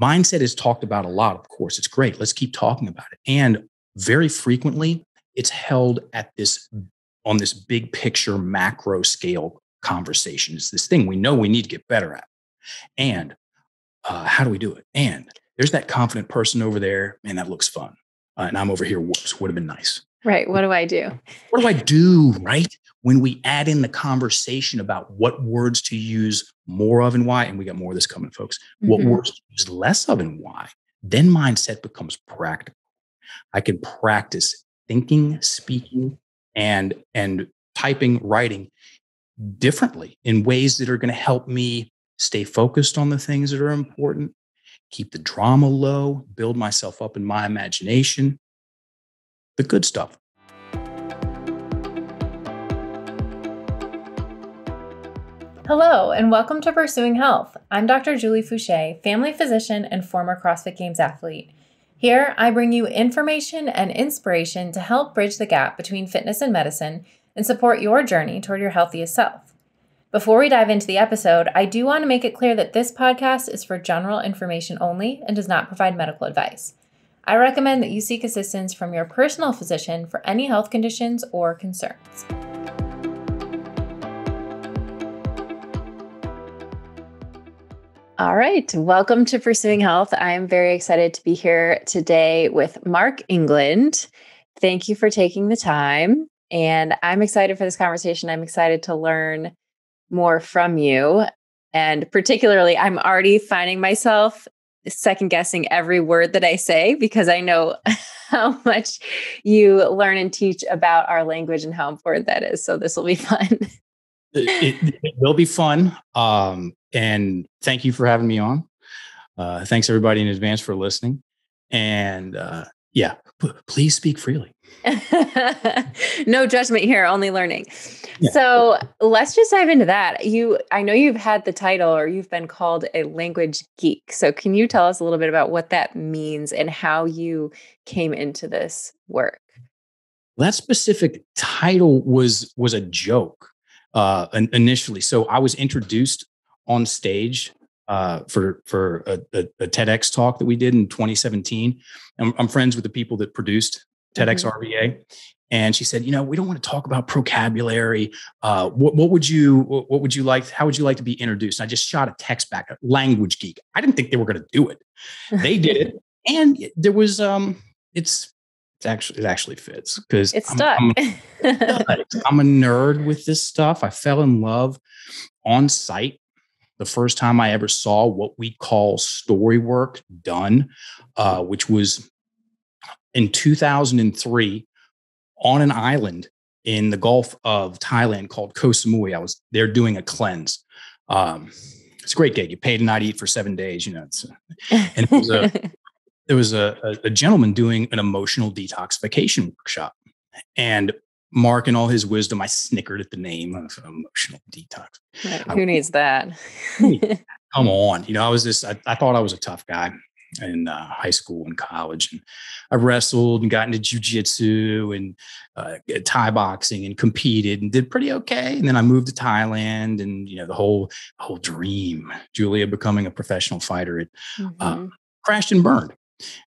mindset is talked about a lot, of course. It's great. Let's keep talking about it. And very frequently, it's held at this on this big picture macro scale conversation. It's this thing we know we need to get better at. And uh, how do we do it? And there's that confident person over there, man, that looks fun. Uh, and I'm over here, whoops, would have been nice. Right. What do I do? What do I do? Right. When we add in the conversation about what words to use more of and why, and we got more of this coming, folks, mm-hmm. what words to use less of and why, then mindset becomes practical. I can practice thinking, speaking, and and typing, writing differently in ways that are going to help me stay focused on the things that are important, keep the drama low, build myself up in my imagination, the good stuff. Hello, and welcome to Pursuing Health. I'm Dr. Julie Foucher, family physician and former CrossFit Games athlete. Here, I bring you information and inspiration to help bridge the gap between fitness and medicine and support your journey toward your healthiest self. Before we dive into the episode, I do want to make it clear that this podcast is for general information only and does not provide medical advice. I recommend that you seek assistance from your personal physician for any health conditions or concerns. All right. Welcome to Pursuing Health. I am very excited to be here today with Mark England. Thank you for taking the time. And I'm excited for this conversation. I'm excited to learn more from you. And particularly, I'm already finding myself second guessing every word that I say because I know how much you learn and teach about our language and how important that is. So this will be fun. it, it, will be fun. Um, and thank you for having me on. Uh, thanks everybody in advance for listening. And uh, yeah, please speak freely. no judgment here, only learning. Yeah. So let's just dive into that. You, I know you've had the title or you've been called a language geek. So can you tell us a little bit about what that means and how you came into this work? That specific title was was a joke uh, initially. So I was introduced on stage uh, for for a, a, a, TEDx talk that we did in 2017. I'm, I'm friends with the people that produced TEDx mm-hmm. RVA, and she said, you know, we don't want to talk about vocabulary. Uh, what, what, would you what would you like? How would you like to be introduced? And I just shot a text back, language geek. I didn't think they were going to do it. They did it, and there was um, it's it's actually it actually fits because it's I'm, stuck. I'm, I'm, a nerd with this stuff. I fell in love on site the first time I ever saw what we call story work done, uh, which was in 2003 on an island in the Gulf of Thailand called Koh Samui. I was there doing a cleanse. Um, it's a great gig. You paid and not eat for seven days. You know, it's, and it was a there was a, a gentleman doing an emotional detoxification workshop. And Mark, in all his wisdom, I snickered at the name of emotional detox. Right. Who I, needs that? come on. You know, I was this, I, I thought I was a tough guy in uh, high school and college. And I wrestled and got into jujitsu and uh, Thai boxing and competed and did pretty okay. And then I moved to Thailand and, you know, the whole, whole dream, Julia becoming a professional fighter, it uh, mm-hmm. uh, crashed and burned.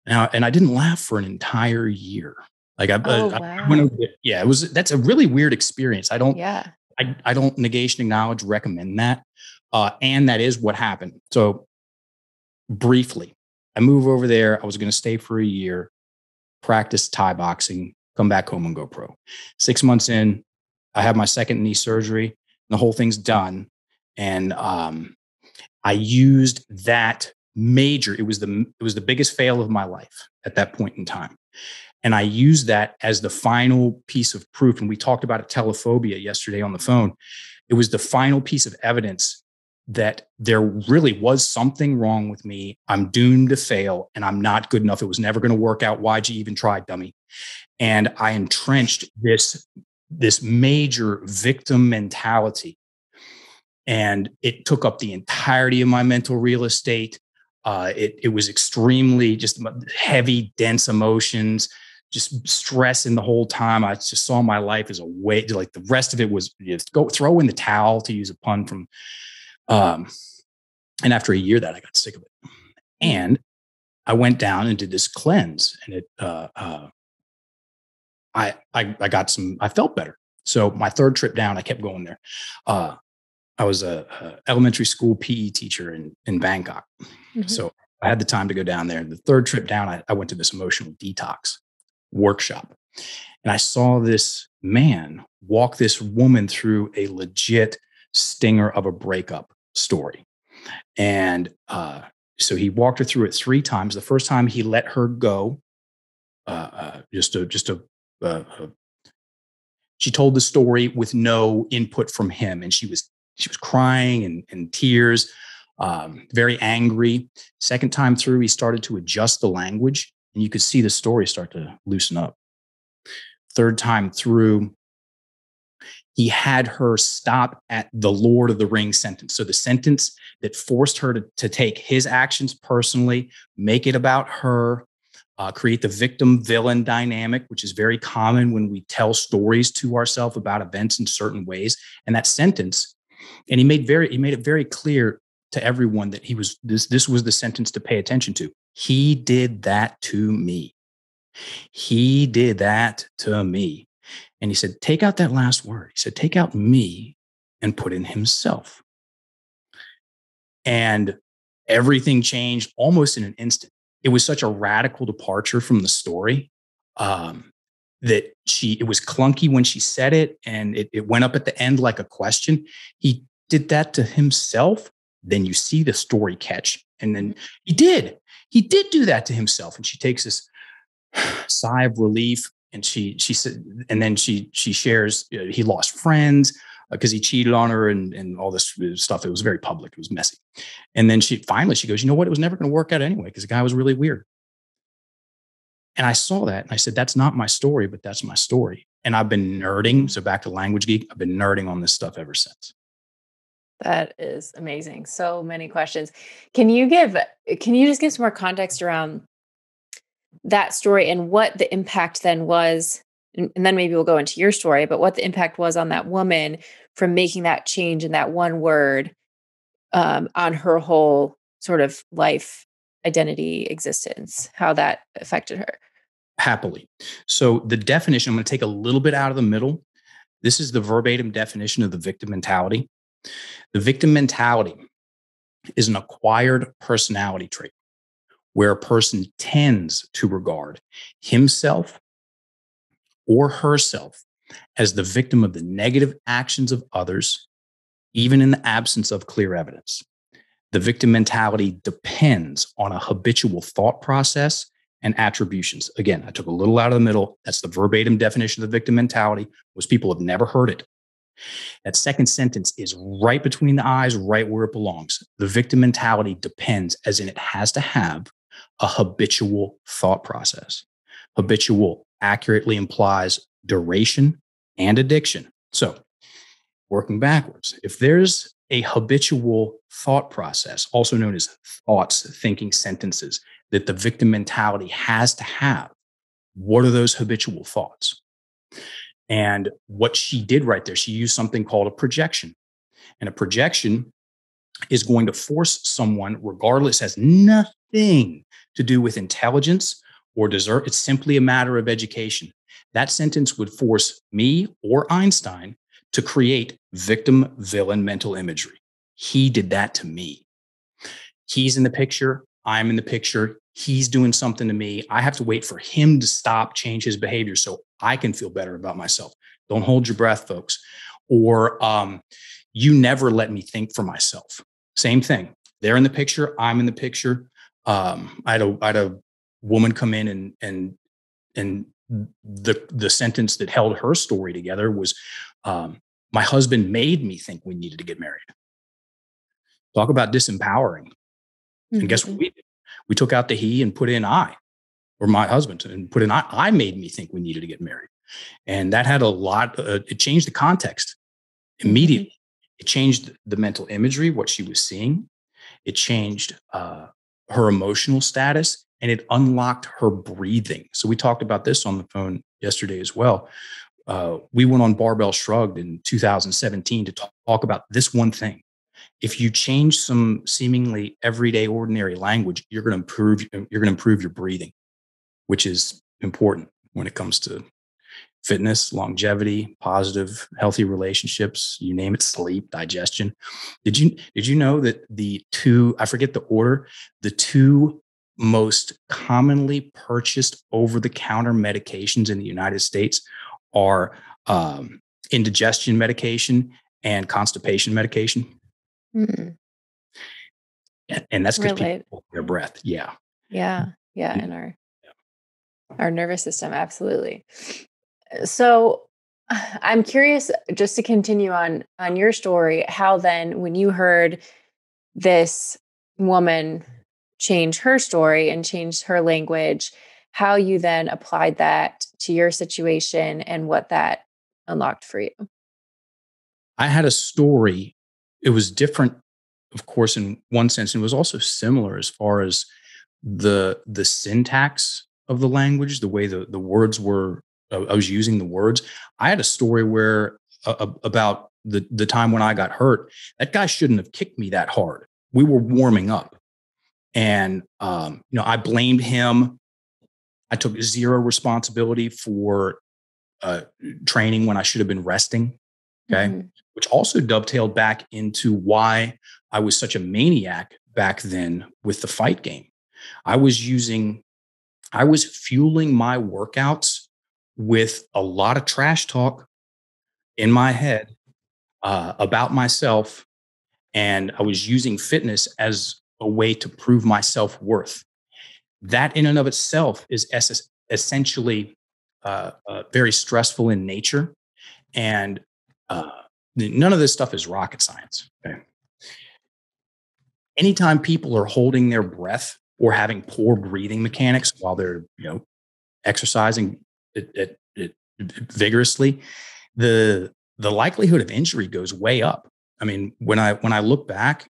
Now, and I didn't laugh for an entire year. Like I, oh, I, wow. I went over, yeah, it was, that's a really weird experience. I don't, yeah, I, I don't negation, acknowledge, recommend that. Uh, and that is what happened. So briefly, I move over there. I was going to stay for a year, practice Thai boxing, come back home and go pro. Six months in, I have my second knee surgery. the whole thing's done. And um, I used that major. It was the it was the biggest fail of my life at that point in time. And I used that as the final piece of proof. And we talked about atelophobia yesterday on the phone. It was the final piece of evidence that there really was something wrong with me. I'm doomed to fail and I'm not good enough. It was never going to work out. Why'd you even try, dummy? And I entrenched this, this major victim mentality. And it took up the entirety of my mental real estate. Uh, it, it was extremely just heavy, dense emotions, just stressing the whole time. I just saw my life as a way, to like the rest of it was just go throw in the towel, to use a pun from. Um, and after a year, that I got sick of it, And I went down and did this cleanse, and it, uh, uh, I, I, I got some, I felt better. So my third trip down, I kept going there. Uh, I was a, a, elementary school PE teacher in in Bangkok, mm-hmm. so I had the time to go down there. The third trip down, I, I went to this emotional detox workshop, and I saw this man walk this woman through a legit stinger of a breakup story, and uh, so he walked her through it three times. The first time he let her go, uh, uh, just a just a, uh, a she told the story with no input from him and she was she was crying and, and tears, um, very angry. Second time through, he started to adjust the language, and you could see the story start to loosen up. Third time through, he had her stop at the Lord of the Rings sentence. So the sentence that forced her to, to take his actions personally, make it about her, uh, create the victim villain dynamic, which is very common when we tell stories to ourselves about events in certain ways. And that sentence and he made very he made it very clear to everyone that he was this this was the sentence to pay attention to he did that to me. He did that to me. And he said take out that last word. He said take out me and put in himself. And everything changed almost in an instant. It was such a radical departure from the story um, that she it was clunky when she said it and it, it went up at the end like a question. He did that to himself then you see the story catch and then he did. He did do that to himself. And she takes this sigh of relief and she she said and then she she shares uh, he lost friends because uh, he cheated on her and and all this stuff. It was very public. It was messy. And then she finally she goes you know what? It was never going to work out anyway because the guy was really weird. And I saw that and I said, that's not my story, but that's my story. And I've been nerding. So back to Language Geek, I've been nerding on this stuff ever since. That is amazing. So many questions. Can you give, can you just give some more context around that story and what the impact then was? And, then maybe we'll go into your story, but what the impact was on that woman from making that change in that one word um, on her whole sort of life identity existence, how that affected her. Happily. So the definition, I'm going to take a little bit out of the middle. This is the verbatim definition of the victim mentality. The victim mentality is an acquired personality trait where a person tends to regard himself or herself as the victim of the negative actions of others, even in the absence of clear evidence. The victim mentality depends on a habitual thought process and attributions. Again, I took a little out of the middle. That's the verbatim definition of the victim mentality. Most people have never heard it. That second sentence is right between the eyes, right where it belongs. The victim mentality depends, as in it has to have a habitual thought process. Habitual accurately implies duration and addiction. So, working backwards, if there's a habitual thought process, also known as thoughts, thinking sentences, that the victim mentality has to have. What are those habitual thoughts? And what she did right there, she used something called a projection. And a projection is going to force someone, regardless, has nothing to do with intelligence or desert. It's simply a matter of education. That sentence would force me or Einstein to create victim villain mental imagery. He did that to me. He's in the picture. I'm in the picture. He's doing something to me. I have to wait for him to stop, change his behavior so I can feel better about myself. Don't hold your breath, folks. Or um, you never let me think for myself. Same thing. They're in the picture. I'm in the picture. Um, I had a I had a woman come in and and and the the sentence that held her story together was um, my husband made me think we needed to get married. Talk about disempowering. Mm-hmm. And guess what mm-hmm. we did? We took out the he and put in I, or my husband, and put in I. I made me think we needed to get married. And that had a lot, uh, it changed the context immediately. Mm-hmm. It changed the mental imagery, what she was seeing. It changed uh, her emotional status and it unlocked her breathing. So we talked about this on the phone yesterday as well uh, we went on Barbell Shrugged in 2017 to talk about this one thing. If you change some seemingly everyday ordinary language you're going to improve you're going to improve your breathing which is important when it comes to fitness longevity positive healthy relationships you name it sleep digestion. Did you did you know that the two i forget the order the two most commonly purchased over the counter medications in the united states are um, indigestion medication and constipation medication And that's because people hold their breath. Yeah. Yeah. Yeah. In our our nervous system, absolutely. So I'm curious just to continue on on your story, how then when you heard this woman change her story and change her language, how you then applied that to your situation and what that unlocked for you. I had a story it was different, of course, in one sense, and it was also similar as far as the the syntax of the language, the way the the words were. I was using the words. I had a story where uh, about the the time when I got hurt. That guy shouldn't have kicked me that hard. We were warming up, and um, you know I blamed him. I took zero responsibility for uh, training when I should have been resting. Okay. Mm-hmm which also dovetailed back into why I was such a maniac back then with the fight game. I was using, I was fueling my workouts with a lot of trash talk in my head uh, about myself. And I was using fitness as a way to prove my self worth. That, in and of itself, is es- essentially uh, uh, very stressful in nature. And uh, none of this stuff is rocket science. Okay. Anytime people are holding their breath or having poor breathing mechanics while they're, you know, exercising it, it, it vigorously, the the likelihood of injury goes way up. I mean, when I when I look back,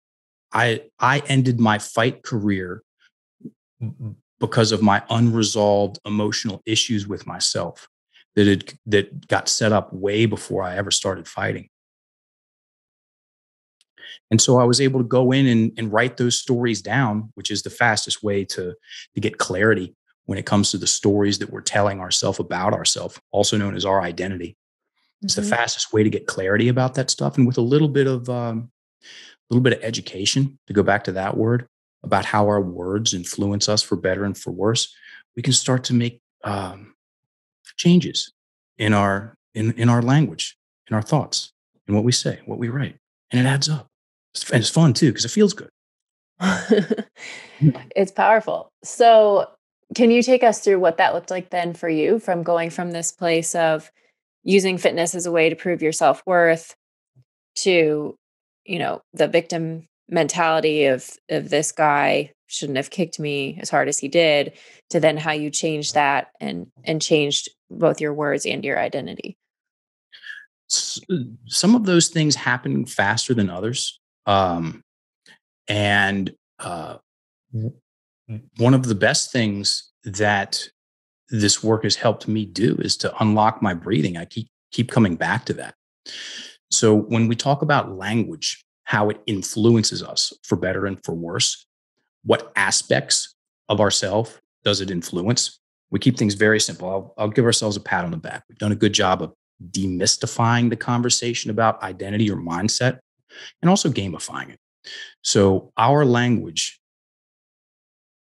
I I ended my fight career because of my unresolved emotional issues with myself that had that got set up way before I ever started fighting. And so I was able to go in and, and write those stories down, which is the fastest way to, to get clarity when it comes to the stories that we're telling ourselves about ourselves, also known as our identity. Mm-hmm. It's the mm-hmm. fastest way to get clarity about that stuff. And with a little bit of um, a little bit of education, to go back to that word, about how our words influence us for better and for worse, we can start to make um, changes in our in, in our language, in our thoughts, in what we say, what we write. And it adds up and it's fun too because it feels good. it's powerful. So, can you take us through what that looked like then for you from going from this place of using fitness as a way to prove your self worth to, you know, the victim mentality of of this guy shouldn't have kicked me as hard as he did to then how you changed that and and changed both your words and your identity uh, some of those things happen faster than others um, and uh, one of the best things that this work has helped me do is to unlock my breathing. I keep keep coming back to that. So when we talk about language, how it influences us for better and for worse, what aspects of ourself does it influence? We keep things very simple. I'll, I'll give ourselves a pat on the back. We've done a good job of demystifying the conversation about identity or mindset and also gamifying it. So our language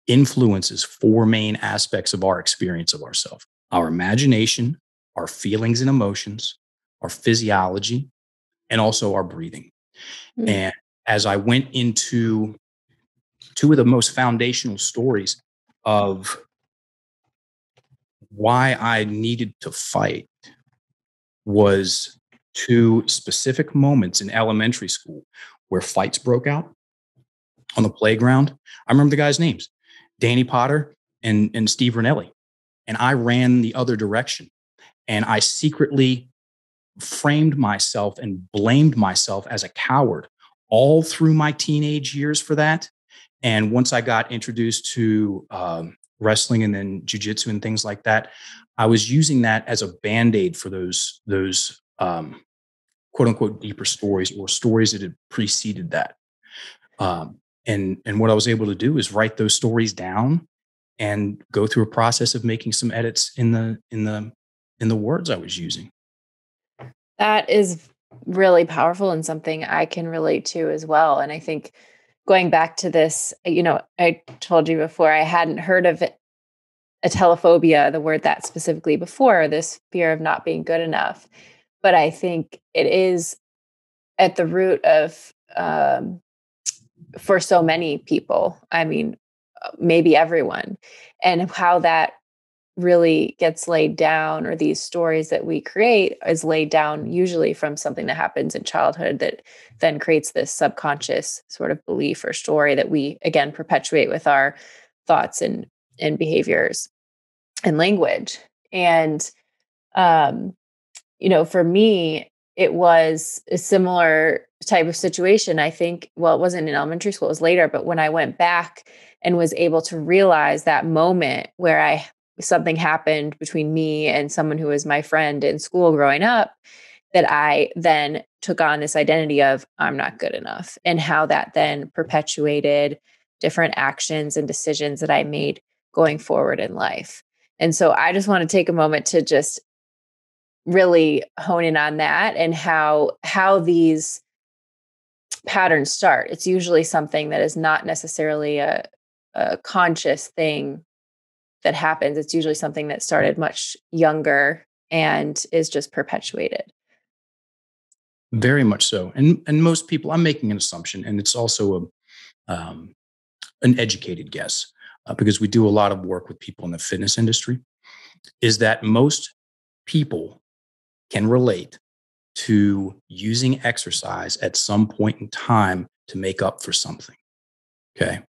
influences four main aspects of our experience of ourselves our imagination, our feelings and emotions, our physiology, and also our breathing. Mm. And as I went into two of the most foundational stories of why I needed to fight was two specific moments in elementary school where fights broke out on the playground. I remember the guys' names Danny Potter and, and Steve Rinelli. And I ran the other direction. And I secretly framed myself and blamed myself as a coward all through my teenage years for that. And once I got introduced to um, wrestling and then jujitsu and things like that, I was using that as a band aid for those those um, quote unquote deeper stories or stories that had preceded that. Um, and and what I was able to do is write those stories down and go through a process of making some edits in the in the in the words I was using. That is really powerful and something I can relate to as well. And I think going back to this, you know, I told you before I hadn't heard of it, atelophobia, the word that specifically before, this fear of not being good enough. But I think it is at the root of um, for so many people. I mean, uh, maybe everyone, and how that really gets laid down, or these stories that we create is laid down usually from something that happens in childhood that then creates this subconscious sort of belief or story that we again perpetuate with our thoughts and and behaviors and language. And um, you know, for me, it was a similar type of situation. I think, well, it wasn't in elementary school, it was later, but when I went back and was able to realize that moment where I something happened between me and someone who was my friend in school growing up, that I then took on this identity of I'm not good enough, and how that then perpetuated different actions and decisions that I made going forward in life. And so I just want to take a moment to just really hone in on that and how how these patterns start. It's usually something that is not necessarily a, a conscious thing that happens. It's usually something that started much younger and is just perpetuated. Very much so, and and most people. I'm making an assumption, and it's also a um, an educated guess uh, because we do a lot of work with people in the fitness industry. Is that most people can relate to using exercise at some point in time to make up for something. Okay.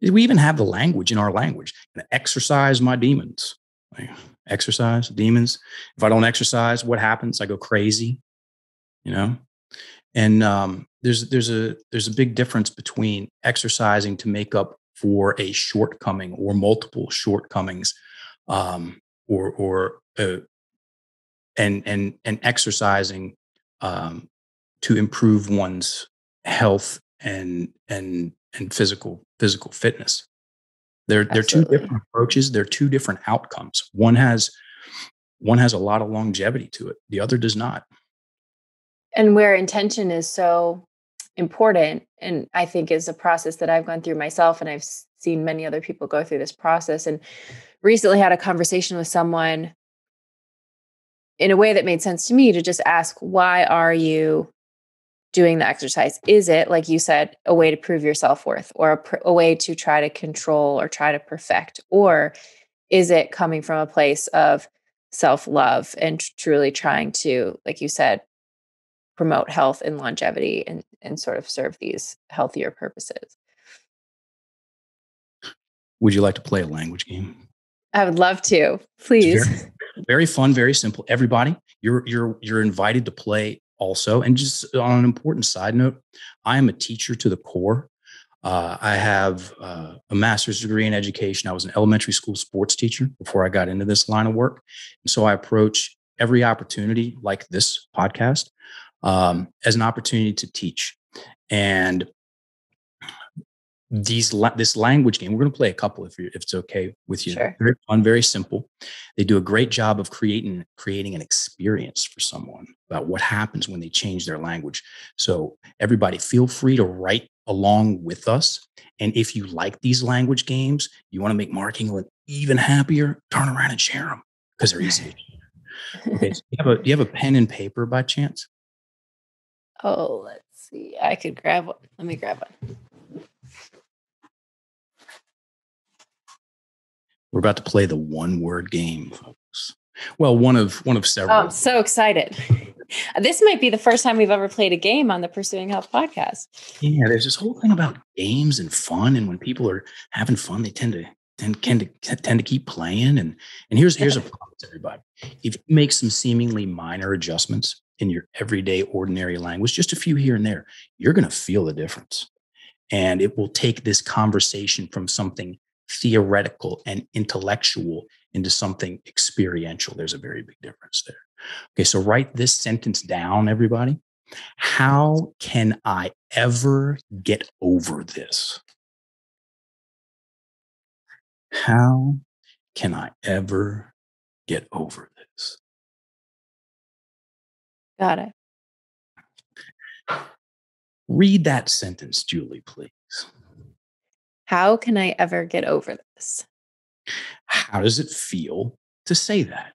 We even have the language in our language. exercise my demons. Exercise demons. If I don't exercise, what happens? I go crazy. You know, and um, there's there's a there's a big difference between exercising to make up for a shortcoming or multiple shortcomings, um, or or uh, and and and exercising um, to improve one's health and and and physical physical fitness. They're they're two different approaches. They're two different outcomes. One has one has a lot of longevity to it. The other does not. And where intention is so important, and I think is a process that I've gone through myself, and I've seen many other people go through this process. And recently had a conversation with someone in a way that made sense to me to just ask, why are you doing the exercise? Is it, like you said, a way to prove your self worth or a, pr- a, way to try to control or try to perfect? Or is it coming from a place of self love and truly trying to, like you said, promote health and longevity and, and sort of serve these healthier purposes? Would you like to play a language game? I would love to. Please. Very, fun, very simple. Everybody, you're you're you're invited to play also. And just on an important side note, I am a teacher to the core. Uh, I have uh, a master's degree in education. I was an elementary school sports teacher before I got into this line of work. And so I approach every opportunity like this podcast um, as an opportunity to teach. And these this language game. We're going to play a couple if if it's okay with you. Sure. Very fun, very simple. They do a great job of creating creating an experience for someone about what happens when they change their language. So everybody, feel free to write along with us. And if you like these language games, you want to make marking even happier, turn around and share them because they're easy. okay, so you have a do you have a pen and paper by chance? Oh, let's see. I could grab one. Let me grab one. We're about to play the one word game, folks. Well, one of one of several. Oh, I'm so excited. this might be the first time we've ever played a game on the Pursuing Health podcast. Yeah, there's this whole thing about games and fun, and when people are having fun, they tend to tend, tend to tend to keep playing. And and here's here's a promise, everybody: if you make some seemingly minor adjustments in your everyday, ordinary language, just a few here and there, you're going to feel the difference, and it will take this conversation from something theoretical and intellectual into something experiential. There's a very big difference there. Okay, so write this sentence down, everybody. How can I ever get over this? How can I ever get over this? Got it. Read that sentence, Julie, please. How can I ever get over this? How does it feel to say that?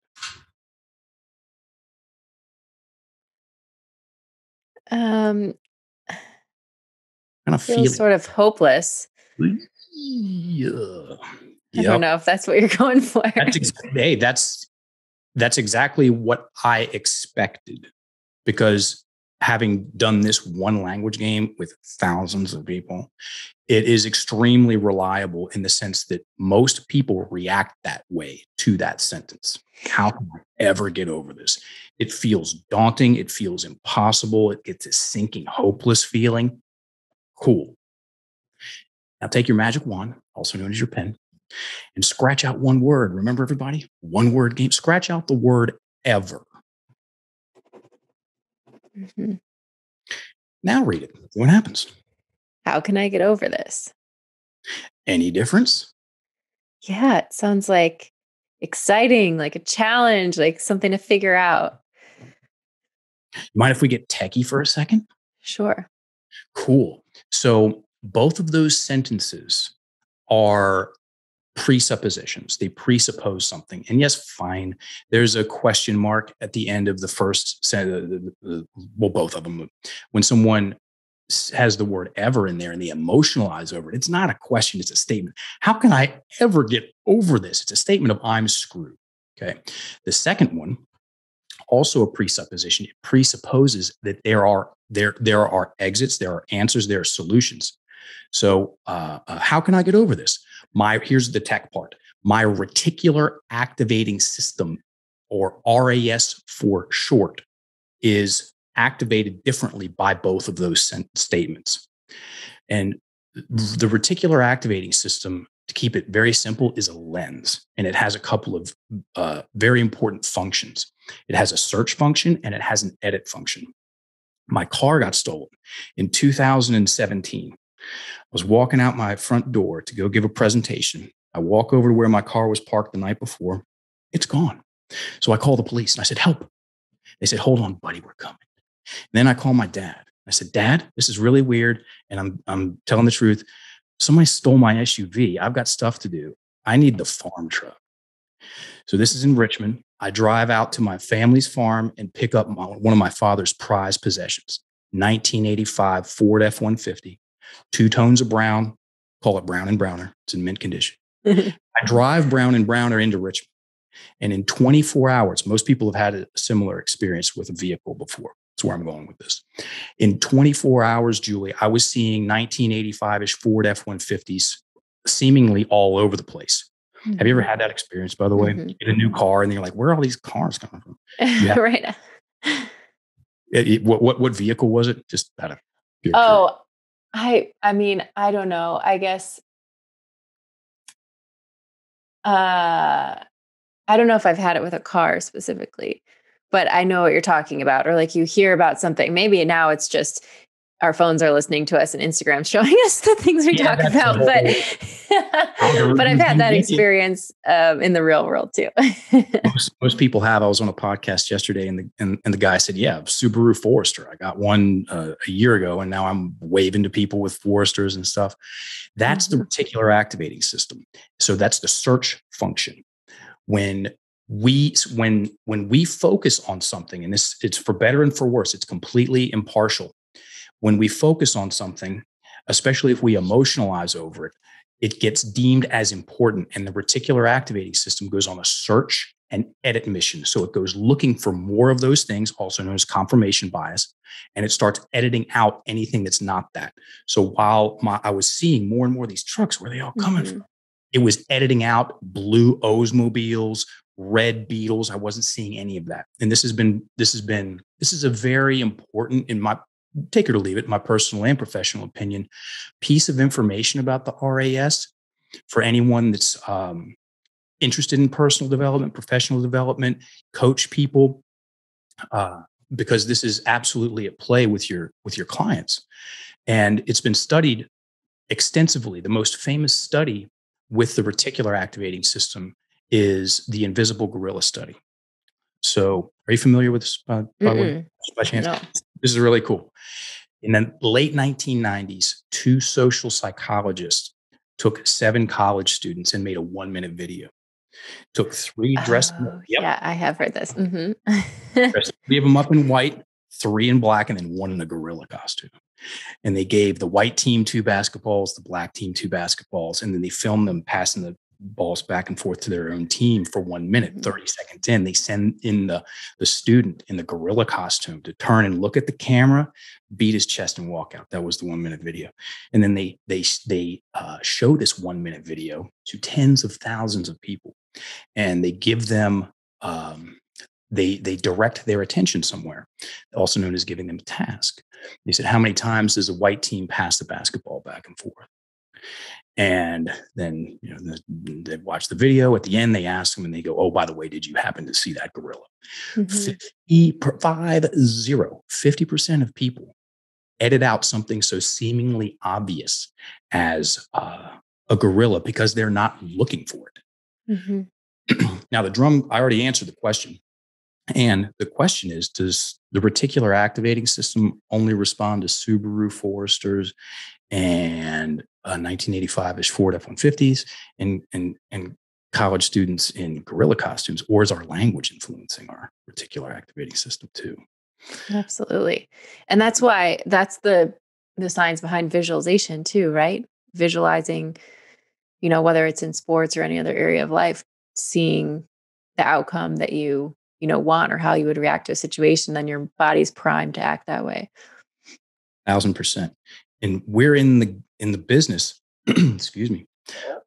Um, kind of feels feeling. sort of hopeless. Yeah. I don't know if that's what you're going for. That's ex- hey, that's that's exactly what I expected because having done this one language game with thousands of people, it is extremely reliable in the sense that most people react that way to that sentence. How can I ever get over this? It feels daunting. It feels impossible. It gets a sinking, hopeless feeling. Cool. Now take your magic wand, also known as your pen, and scratch out one word. Remember, everybody, one word game. Scratch out the word ever. Mhm. Now read it. What happens? How can I get over this? Any difference? Yeah, it sounds like exciting, like a challenge, like something to figure out. Mind if we get techie for a second? Sure. Cool. So both of those sentences are presuppositions. They presuppose something. And yes, fine. There's a question mark at the end of the first. Well, both of them. When someone has the word ever in there and they emotionalize over it, it's not a question, it's a statement. How can I ever get over this? It's a statement of I'm screwed. Okay. The second one, also a presupposition, it presupposes that there are there there are exits, there are answers, there are solutions. So, uh, uh, how can I get over this? My here's the tech part. My reticular activating system, or RAS for short, is activated differently by both of those statements. And the reticular activating system, to keep it very simple, is a lens, and it has a couple of uh, very important functions. It has a search function and it has an edit function. My car got stolen in 2017. I was walking out my front door to go give a presentation. I walk over to where my car was parked the night before. It's gone. So I call the police and I said, Help. They said, Hold on, buddy, we're coming. then I call my dad. I said, Dad, this is really weird. And I'm, I'm telling the truth. Somebody stole my SUV. I've got stuff to do. I need the farm truck. So this is in Richmond. I drive out to my family's farm and pick up my, one of my father's prized possessions 1985 Ford F 150, two tones of brown, call it brown and browner. It's in mint condition. I drive brown and browner into Richmond. And in 24 hours, most people have had a similar experience with a vehicle before. That's where I'm going with this. In 24 hours, Julie, I was seeing 1985 ish Ford F 150s seemingly all over the place. Have you ever had that experience, by the way? Mhm. Get a new car and then you're like, where are all these cars coming from? Yeah. right. It- it- what, what, what vehicle was it? Just out of pure Oh, I I mean, I don't know. I guess uh I don't know if I've had it with a car specifically, but I know what you're talking about or like you hear about something. Maybe now it's just our phones are listening to us and Instagram showing us the things we Yeah, talk that's the about, but but I've had that experience um, in the real world too. most, most people have. I was on a podcast yesterday, and the and, and the guy said, "Yeah, Subaru Forester. I got one uh, a year ago, and now I'm waving to people with Foresters and stuff." That's the reticular activating system. So that's the search function. When we when when we focus on something, and this it's for better and for worse, it's completely impartial. When we focus on something, especially if we emotionalize over it, it gets deemed as important and the reticular activating system goes on a search and edit mission so it goes looking for more of those things also known as confirmation bias and it starts editing out anything that's not that so while my, i was seeing more and more of these trucks where are they all coming Mhm. from it was editing out blue Oldsmobiles, red Beetles. I wasn't seeing any of that. And this has been, this has been, this is a very important in my take it or leave it, my personal and professional opinion, piece of information about the RAS for anyone that's um, interested in personal development, professional development, coach people. Uh, because this is absolutely at play with your with your clients. And it's been studied extensively. The most famous study with the reticular activating system is the invisible gorilla study. So are you familiar with this uh, by, by chance. No. This is really cool in the late 1990s two social psychologists took seven college students and made a one minute video took three dressed. Oh, yep. Yeah, I have heard this. Mm-hmm. three of them up in white, three in black, and then one in a gorilla costume. And they gave the white team two basketballs, the black team two basketballs, and then they filmed them passing the balls back and forth to their own team for one minute, mm-hmm. 30 seconds in. They send in the, the student in the gorilla costume to turn and look at the camera, beat his chest, and walk out. That was the one minute video. And then they they they uh, show this one minute video to tens of thousands of people and they give them um, they they direct their attention somewhere also known as giving them a task they said how many times does a white team pass the basketball back and forth and then you know they watch the video at the end they ask them and they go oh by the way did you happen to see that gorilla mm-hmm. 50% of people edit out something so seemingly obvious as uh, a gorilla because they're not looking for it Mm-hmm. now, the drum, I already answered the question. And the question is Does the reticular activating system only respond to Subaru Foresters and uh, 1985 ish Ford F 150s and, and, and college students in gorilla costumes? Or is our language influencing our reticular activating system too? Absolutely. And that's why that's the the science behind visualization too, right? Visualizing you know, whether it's in sports or any other area of life, seeing the outcome that you, you know, want or how you would react to a situation, then your body's primed to act that way. Thousand percent. And we're in the in the business, excuse me,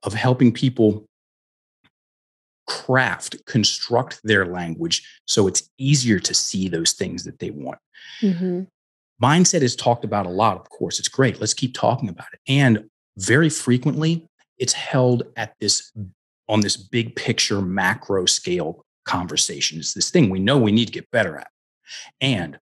of helping people craft, construct their language so it's easier to see those things that they want. Mm-hmm. Mindset is talked about a lot, of course. It's great. Let's keep talking about it. And very frequently, it's held at this on this big picture macro scale conversation. It's this thing we know we need to get better at. And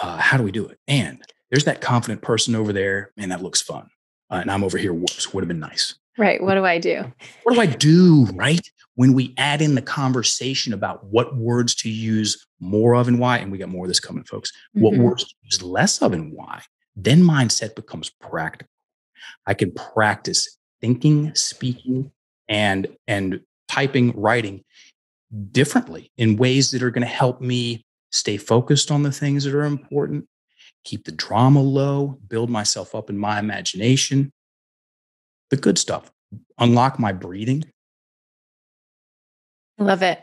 uh, how do we do it? And there's that confident person over there, and that looks fun. Uh, and I'm over here, whoops, would have been nice. Right. What do I do? What do I do? Right. When we add in the conversation about what words to use more of and why, and we got more of this coming, folks, mm-hmm. what words to use less of and why, then mindset becomes practical. I can practice thinking, speaking, and and typing, writing differently in ways that are going to help me stay focused on the things that are important, keep the drama low, build myself up in my imagination, the good stuff, unlock my breathing. I Love it.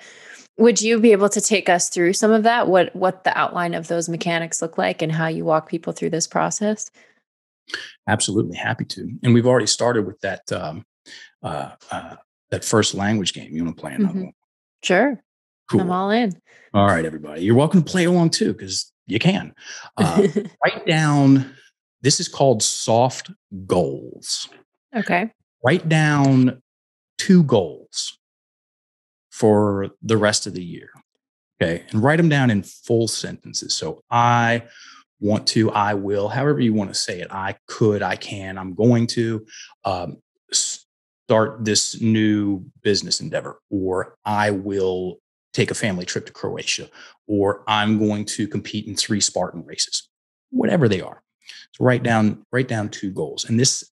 Would you be able to take us through some of that? What what the outline of those mechanics look like and how you walk people through this process? Absolutely happy to. And we've already started with that um, uh, uh, that first language game. You want to play another mm-hmm. one? Sure. Cool. I'm all in. All right, everybody. You're welcome to play along too, because you can. Uh, write down. This is called soft goals. Okay. Write down two goals for the rest of the year. Okay. And write them down in full sentences. So I want to, I will, however you want to say it. I could, I can, I'm going to um, start this new business endeavor, or I will take a family trip to Croatia, or I'm going to compete in three Spartan races, whatever they are. So write down, write down two goals. And this,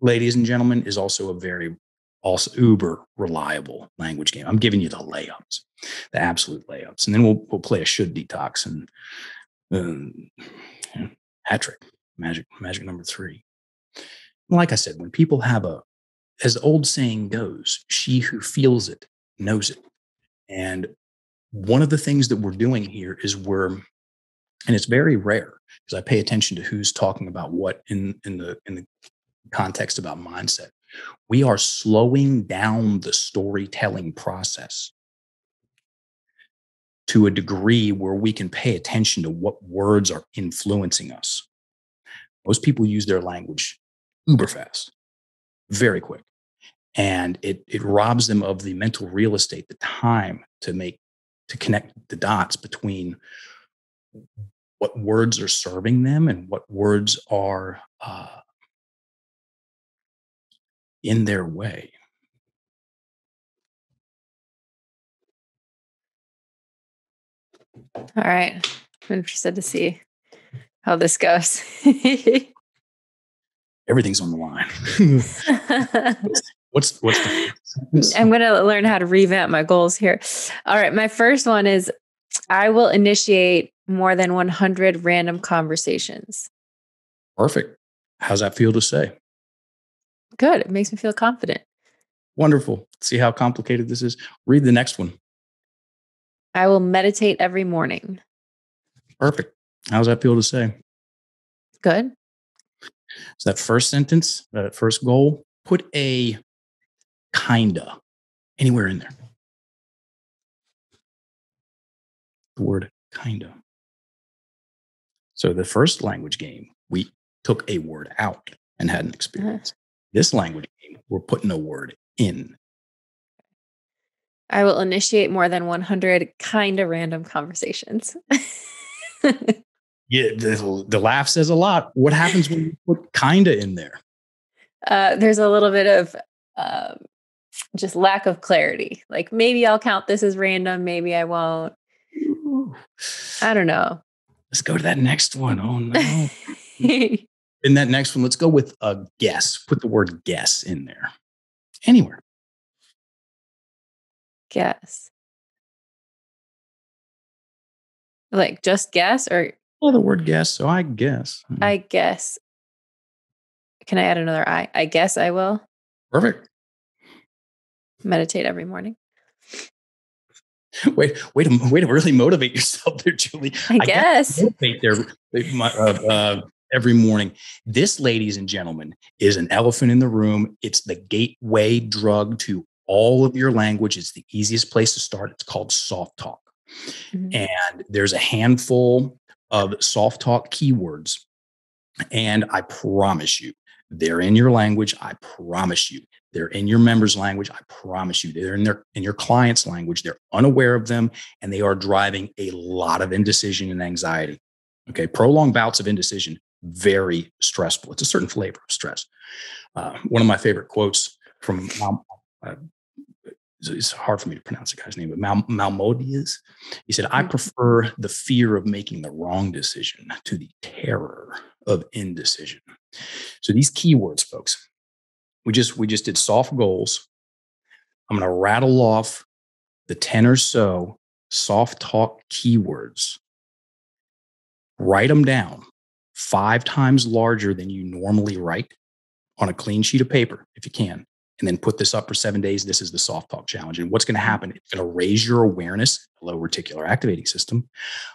ladies and gentlemen, is also a very also uber reliable language game. I'm giving you the layups, the absolute layups, and then we'll we'll play a should detox and um, hat trick, magic, magic number three. Like I said, when people have a, as the old saying goes, she who feels it knows it. And one of the things that we're doing here is we're, and it's very rare because I pay attention to who's talking about what in, in the in the context about mindset. We are slowing down the storytelling process to a degree where we can pay attention to what words are influencing us. Most people use their language uber fast, very quick. And it, it robs them of the mental real estate, the time to make, to connect the dots between what words are serving them and what words are uh, in their way. All right. I'm interested to see how this goes. Everything's on the line. what's what's the I'm going to learn how to revamp my goals here. All right, my first one is I will initiate more than 100 random conversations. Perfect. How's that feel to say? Good. It makes me feel confident. Wonderful. See how complicated this is? Read the next one. I will meditate every morning. Perfect. How's that feel to say? Good. So that first sentence, that first goal, put a kinda anywhere in there. The word kinda. So the first language game, we took a word out and had an uh-huh. experience. Uh-huh. This language game, we're putting a word in. I will initiate more than 100 kind of random conversations. yeah, the, the, laugh says a lot. What happens when you put kinda in there? Uh, there's a little bit of um, just lack of clarity. Like maybe I'll count this as random, maybe I won't. I don't know. Let's go to that next one. Oh no. in that next one, let's go with a guess. Put the word guess in there. Anywhere. Guess. Like just guess or yeah, the word guess. So I guess. I guess. Can I add another I? I guess I will. Perfect. Meditate every morning. Wait, wait, to, way to really motivate yourself there, Julie. I, I guess. Motivate there uh, uh, every morning. This, ladies and gentlemen, is an elephant in the room. It's the gateway drug to all of your language. It's the easiest place to start. It's called soft talk. Mm-hmm. And there's a handful of soft talk keywords. And I promise you, they're in your language. I promise you, they're in your members' language. I promise you, they're in their in your client's language. They're unaware of them, and they are driving a lot of indecision and anxiety. Okay, prolonged bouts of indecision very stressful. It's a certain flavor of stress. Uh, one of my favorite quotes from uh, it's hard for me to pronounce the guy's name, but Mal- Malmodius. He said, I mm-hmm. prefer the fear of making the wrong decision to the terror of indecision. So these keywords, folks, we just we just did soft goals. I'm going to rattle off the 10 or so soft talk keywords. Write them down five times larger than you normally write on a clean sheet of paper if you can and then put this up for seven days. This is the soft talk challenge. And what's going to mm-hmm. happen? It's going to raise your awareness, low reticular activating system,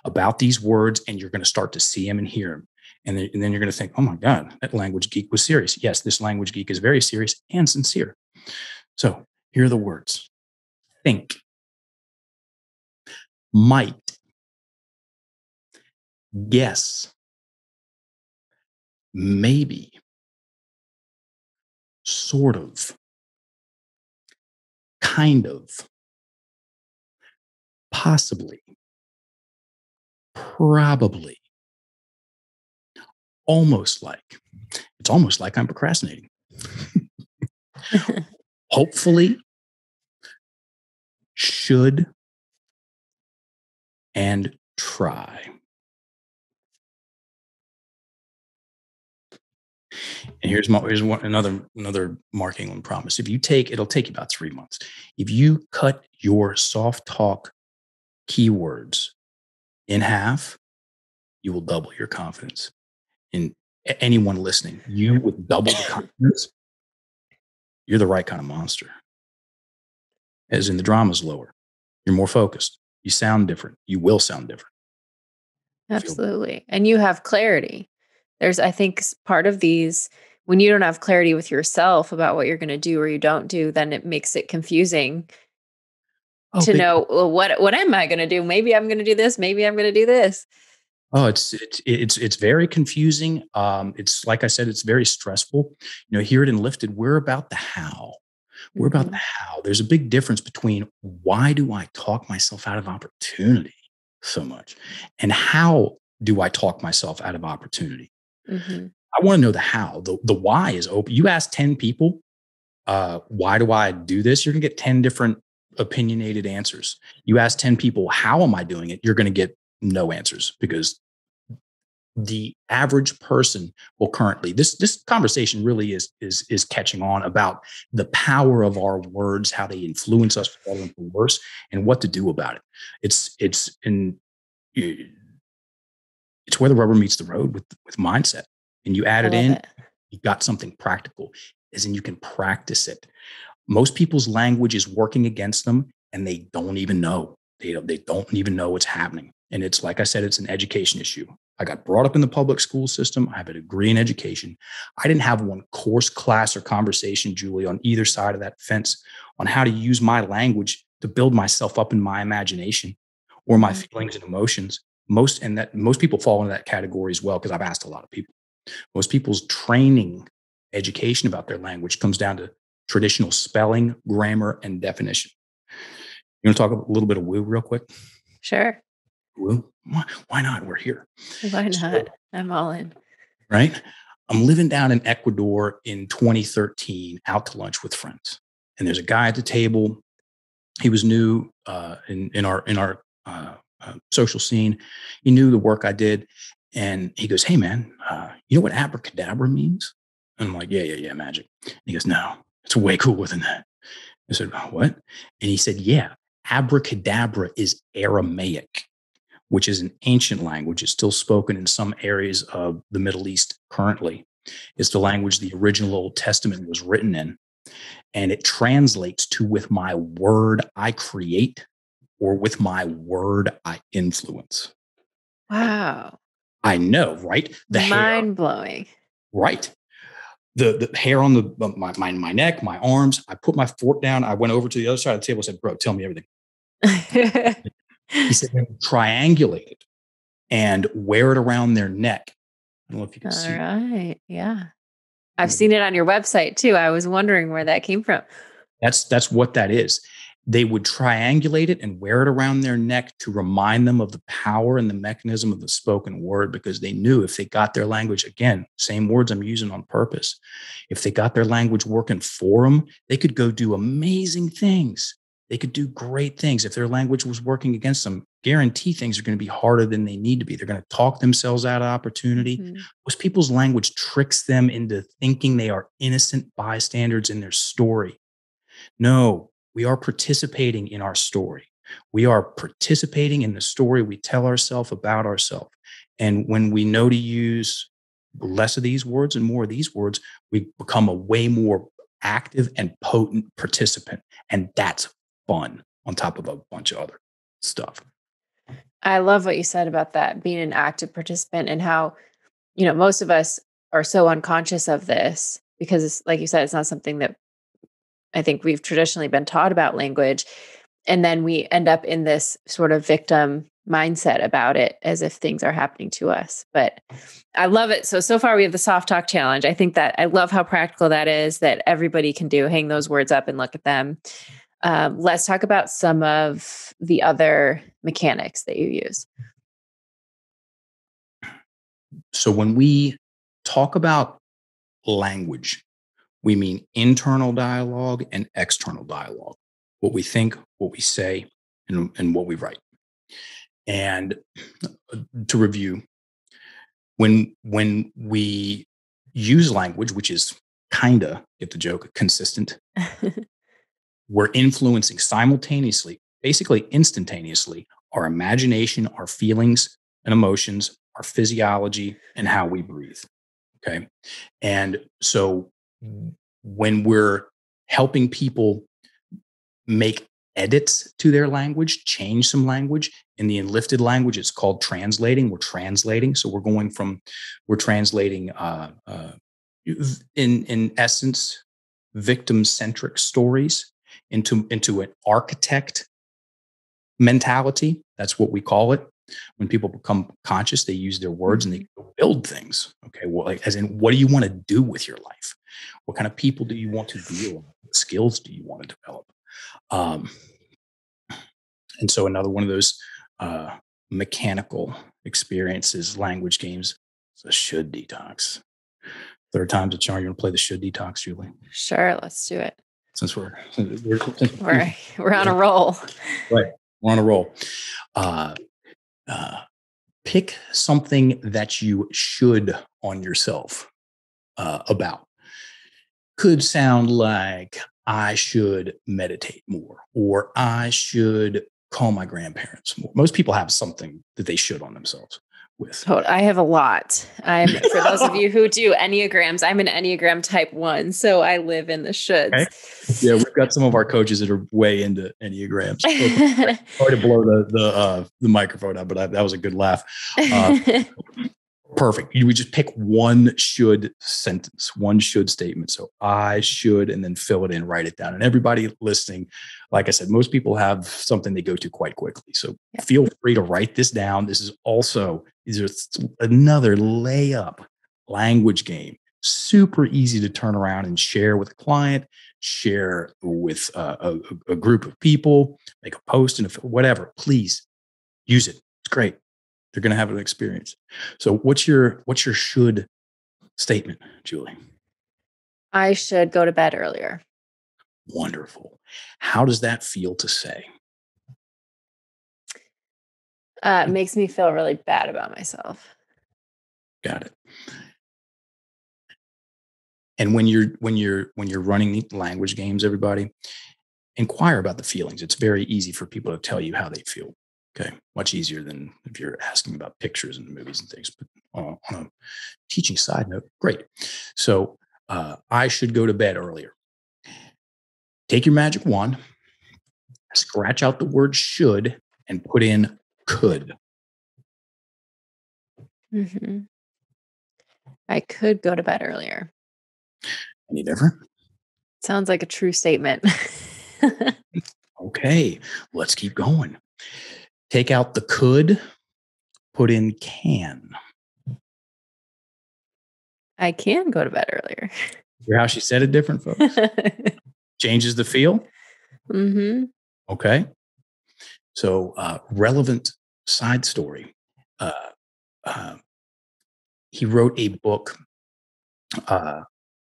about these words, and you're going to start to see them and hear them. And then, and then you're going to think, oh my God, that language geek was serious. Yes, this language geek is very serious and sincere. So here are the words. Think, might, guess, maybe, sort of, kind of, possibly, probably, almost like. It's almost like I'm procrastinating. Hopefully, should, and try. And here's my here's one, another another marking on promise. If you take it'll take you about three months. If you cut your soft talk keywords in half, you will double your confidence. In anyone listening, you with double the confidence, you're the right kind of monster. As in the drama's lower, you're more focused. You sound different. You will sound different. Absolutely. And you have clarity. There's, I think, part of these when you don't have clarity with yourself about what you're going to do or you don't do, then it makes it confusing oh, to know well, what what am I going to do? Maybe I'm going to do this. Maybe I'm going to do this. Oh, it's it's it's it's very confusing. Um, it's like I said, it's very stressful. You know, here at Enlifted, we're about the how. We're about mm-hmm. the how. There's a big difference between why do I talk myself out of opportunity so much. And how do I talk myself out of opportunity? Mm-hmm. I want to know the how. The, the why is open. You ask 10 people, uh, why do I do this? You're going to get 10 different opinionated answers. You ask 10 people, how am I doing it? You're going to get no answers because the average person will currently this this conversation really is is is catching on about the power of our words how they influence us for better and for worse and what to do about it. It's it's in it's where the rubber meets the road with with mindset. And you add it in it. you got something practical as in you can practice it. Most people's language is working against them and they don't even know they, they don't even know what's happening and it's like I said, it's an education issue. I got brought up in the public school system. I have a degree in education. I didn't have one course, class, or conversation, Julie, on either side of that fence on how to use my language to build myself up in my imagination or my mm-hmm. feelings and emotions. Most and that most people fall into that category as well, because I've asked a lot of people. Most people's training education about their language comes down to traditional spelling, grammar, and definition. You want to talk a little bit of woo real quick? Sure. Woo? why, why not? We're here. Why not? So, I'm all in. Right. I'm living down in Ecuador in 2013, out to lunch with friends, and there's a guy at the table. He was new uh, in in our in our uh, uh, social scene. He knew the work I did, and he goes, "Hey, man, uh, you know what abracadabra means?" And I'm like, "Yeah, yeah, yeah, magic." And he goes, "No, it's way cooler than that." I said, "What?" And he said, "Yeah, abracadabra is Aramaic." which is an ancient language. It's still spoken in some areas of the Middle East currently. It's the language the original Old Testament was written in. And it translates to with my word I create or with my word I influence. Wow. I know, right? The mind blowing. Right. The, the hair on the my, my my neck, my arms. I put my fork down. I went over to the other side of the table. and said, "Bro, tell me everything." He said triangulate it and wear it around their neck. I don't know if you can All see. All right. Yeah. I've seen it on your website too. I was wondering where that came from. That's that's what that is. They would triangulate it and wear it around their neck to remind them of the power and the mechanism of the spoken word because they knew if they got their language again, same words I'm using on purpose. If they got their language working for them, they could go do amazing things they could do great things if their language was working against them. Guarantee things are going to be harder than they need to be. They're going to talk themselves out of opportunity. Mm-hmm. Most people's language tricks them into thinking they are innocent bystanders in their story. No, we are participating in our story. We are participating in the story we tell ourselves about ourselves. And when we know to use less of these words and more of these words, we become a way more active and potent participant. And that's fun on top of a bunch of other stuff. I love what you said about that being an active participant and how, you know, most of us are so unconscious of this because, like you said, it's not something that I think we've traditionally been taught about language. And then we end up in this sort of victim mindset about it as if things are happening to us. But I love it. So, so far we have the soft talk challenge. I think that I love how practical that is that everybody can do. Hang those words up and look at them. Um, let's talk about some of the other mechanics that you use. So, when we talk about language, we mean internal dialogue and external dialogue what we think, what we say, and, and what we write. And uh, to review, when when we use language, which is kinda get the joke, consistent, we're influencing simultaneously, basically instantaneously, our imagination, our feelings and emotions, our physiology, and how we breathe. Okay. And so when we're helping people make edits to their language, change some language. In the enlifted language, it's called translating. We're translating. So we're going from, we're translating, uh, uh, in, in essence, victim centric stories into, into an architect mentality. That's what we call it. When people become conscious, they use their words and they mm-hmm. build things. Okay. Well, like, as in, what do you want to do with your life? What kind of people do you want to deal with? What skills do you want to develop? Um, and so another one of those uh, mechanical experiences, language games. It's a should detox. Third time's a charm. You want to play the should detox, Julie? Sure, let's do it. Since we're we're, we're, we're on a roll. Right, we're on a roll. Uh, uh, pick something that you should on yourself uh, about. Could sound like I should meditate more, or I should call my grandparents more. Most people have something that they should on themselves with. I have a lot. I'm for those of you who do Enneagrams, I'm an Enneagram type one. So I live in the shoulds. Okay. Yeah, we've got some of our coaches that are way into Enneagrams. Sorry to blow the the uh, the microphone out, but I, that was a good laugh. Uh, perfect. You would just pick one should sentence, one should statement. So I should, and then fill it in, write it down. And everybody listening, like I said, most people have something they go to quite quickly. So yeah. feel free to write this down. This is also these are another layup language game. Super easy to turn around and share with a client, share with uh, a, a group of people, make a post and whatever. Please use it. It's great they're going to have an experience. So what's your what's your should statement, Julie? I should go to bed earlier. Wonderful. How does that feel to say? Uh, it makes me feel really bad about myself. Got it. And when you're when you're when you're running language games, everybody, inquire about the feelings. It's very easy for people to tell you how they feel. Okay, much easier than if you're asking about pictures and movies and things. But uh, on a teaching side note, great. So uh, I should go to bed earlier. Take your magic wand, scratch out the word should, and put in could. Mm-hmm. I could go to bed earlier. Any different? Sounds like a true statement. okay, let's keep going. Take out the could, put in can. I can go to bed earlier. Hear how she said it different, folks? Changes the feel? Mm-hmm. Okay. So, uh, relevant side story. Uh, uh, he wrote a book uh,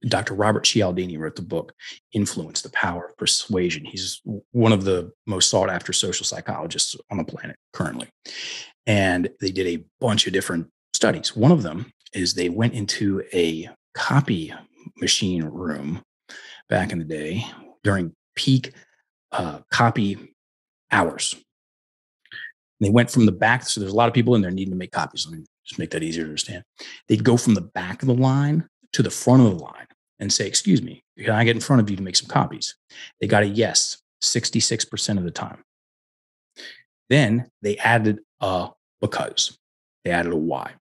Dr. Robert Cialdini wrote the book Influence, the Power of Persuasion. He's one of the most sought after social psychologists on the planet currently. And they did a bunch of different studies. One of them is they went into a copy machine room back in the day during peak uh, copy hours. And they went from the back. So there's a lot of people in there needing to make copies. Let me just make that easier to understand. They'd go from the back of the line to the front of the line and say, Excuse me, can I get in front of you to make some copies? They got a yes 66% of the time. Then they added a because, they added a why.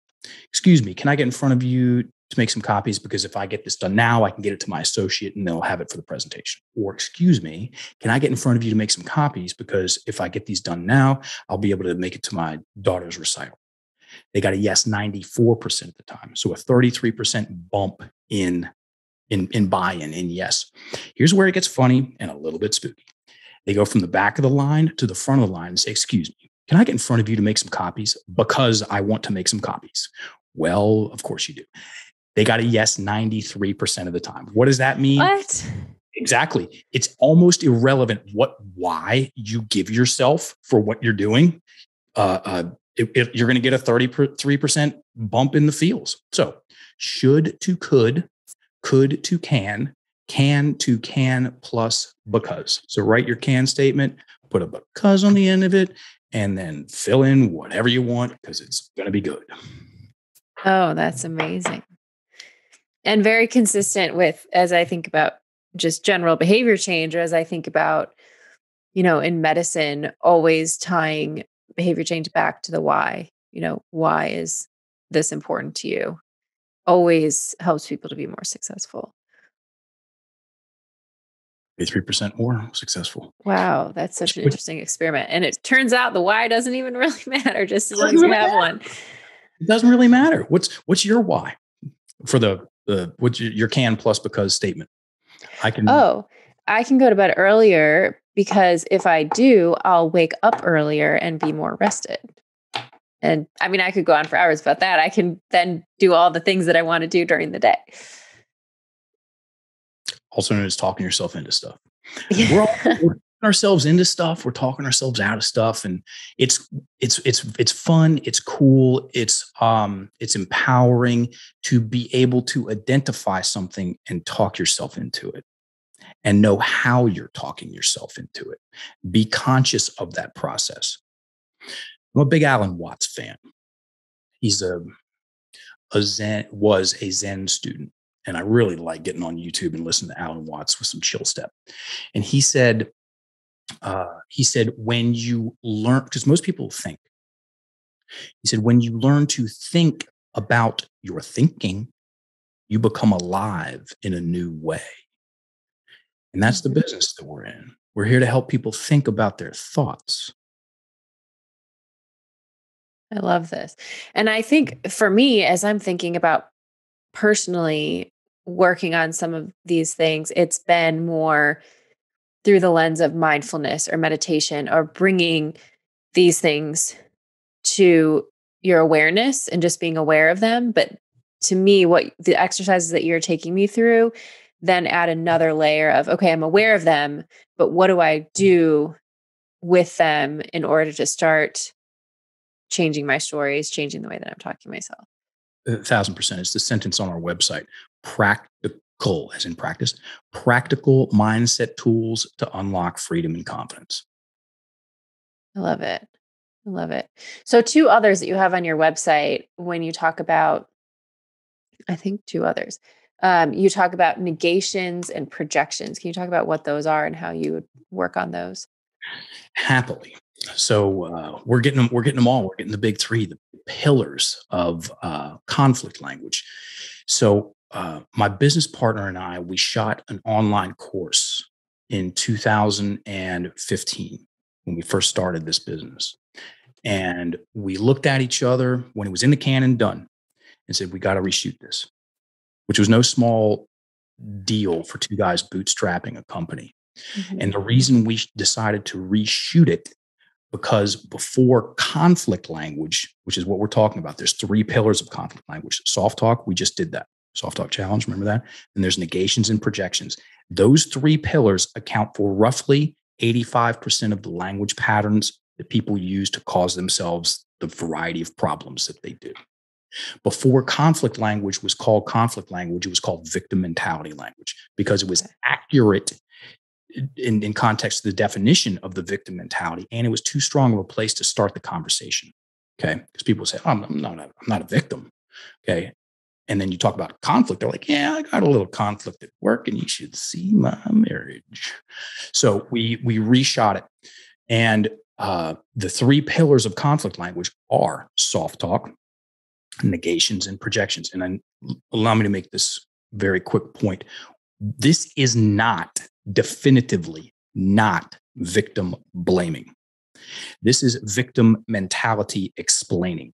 Excuse me, can I get in front of you to make some copies? Because if I get this done now, I can get it to my associate and they'll have it for the presentation. Or, excuse me, can I get in front of you to make some copies? Because if I get these done now, I'll be able to make it to my daughter's recital. They got a yes 94% of the time. So a 33% bump in in, in buy-in in yes. Here's where it gets funny and a little bit spooky. They go from the back of the line to the front of the line and say, excuse me, can I get in front of you to make some copies? Because I want to make some copies. Well, of course you do. They got a yes 93% of the time. What does that mean? What? Exactly. It's almost irrelevant what why you give yourself for what you're doing. Uh, uh, it, it, you're going to get a 33% bump in the feels. So, should to could could to can, can to can plus because. So write your can statement, put a because on the end of it, and then fill in whatever you want because it's going to be good. Oh, that's amazing. And very consistent with as I think about just general behavior change, or as I think about, you know, in medicine, always tying behavior change back to the why. You know, why is this important to you? Always helps people to be more successful. 83% more successful. Wow, that's such an interesting experiment. And it turns out the why doesn't even really matter just as long as you have one. It doesn't really matter. What's what's your why for the the what's your, your can plus because statement? I can Oh, I can go to bed earlier because if I do, I'll wake up earlier and be more rested. And I mean, I could go on for hours about that. I can then do all the things that I want to do during the day. Also known as talking yourself into stuff. We're all we're ourselves into stuff. We're talking ourselves out of stuff. And it's it's it's it's fun, it's cool, it's um it's empowering to be able to identify something and talk yourself into it and know how you're talking yourself into it. Be conscious of that process. I'm a big Alan Watts fan. He's a, a Zen, was a Zen student. And I really like getting on YouTube and listening to Alan Watts with some chill step. And he said, uh, he said, when you learn, because most people think, he said, when you learn to think about your thinking, you become alive in a new way. And that's the mm-hmm. business that we're in. We're here to help people think about their thoughts. I love this. And I think for me, as I'm thinking about personally working on some of these things, it's been more through the lens of mindfulness or meditation or bringing these things to your awareness and just being aware of them. But to me, what the exercises that you're taking me through then add another layer of, okay, I'm aware of them, but what do I do with them in order to start changing my stories, changing the way that I'm talking to myself? A thousand percent. It's the sentence on our website practical, as in practice, practical mindset tools to unlock freedom and confidence. I love it. I love it. So, two others that you have on your website when you talk about, I think two others um, you talk about negations and projections. Can you talk about what those are and how you would work on those? Happily. So uh, we're getting them. We're getting them all. We're getting the big three, the pillars of uh, conflict language. So uh, my business partner and I, we shot an online course in 2015 when we first started this business, and we looked at each other when it was in the can and done, and said, "We got to reshoot this." which was no small deal for two guys bootstrapping a company. Mm-hmm. And the reason we decided to reshoot it because before conflict language, which is what we're talking about, there's three pillars of conflict language. Soft talk, we just did that. Soft talk challenge, remember that? And there's negations and projections. Those three pillars account for roughly 85% of the language patterns that people use to cause themselves the variety of problems that they do. Before conflict language was called conflict language, it was called victim mentality language because it was accurate in, in context to the definition of the victim mentality. And it was too strong of a place to start the conversation. Okay. Because people say, I'm, not a, I'm not a victim. Okay. And then you talk about conflict. They're like, yeah, I got a little conflict at work and you should see my marriage. So we, we reshot it. And uh, the three pillars of conflict language are soft talk, negations and projections. And then allow me to make this very quick point. This is not definitively not victim blaming. This is victim mentality explaining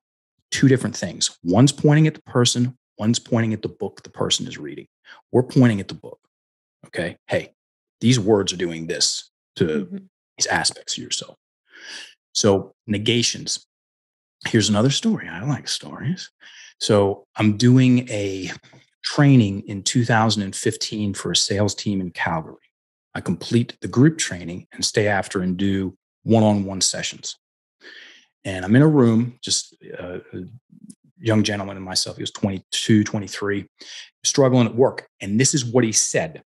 two different things. One's pointing at the person, one's pointing at the book the person is reading. We're pointing at the book. Okay. Hey, these words are doing this to mm-hmm. these aspects of yourself. So, negations here's another story. I like stories. So I'm doing a training in 2015 for a sales team in Calgary. I complete the group training and stay after and do one on one sessions. And I'm in a room, just uh, a young gentleman and myself. He was 22, 23, struggling at work. And this is what he said.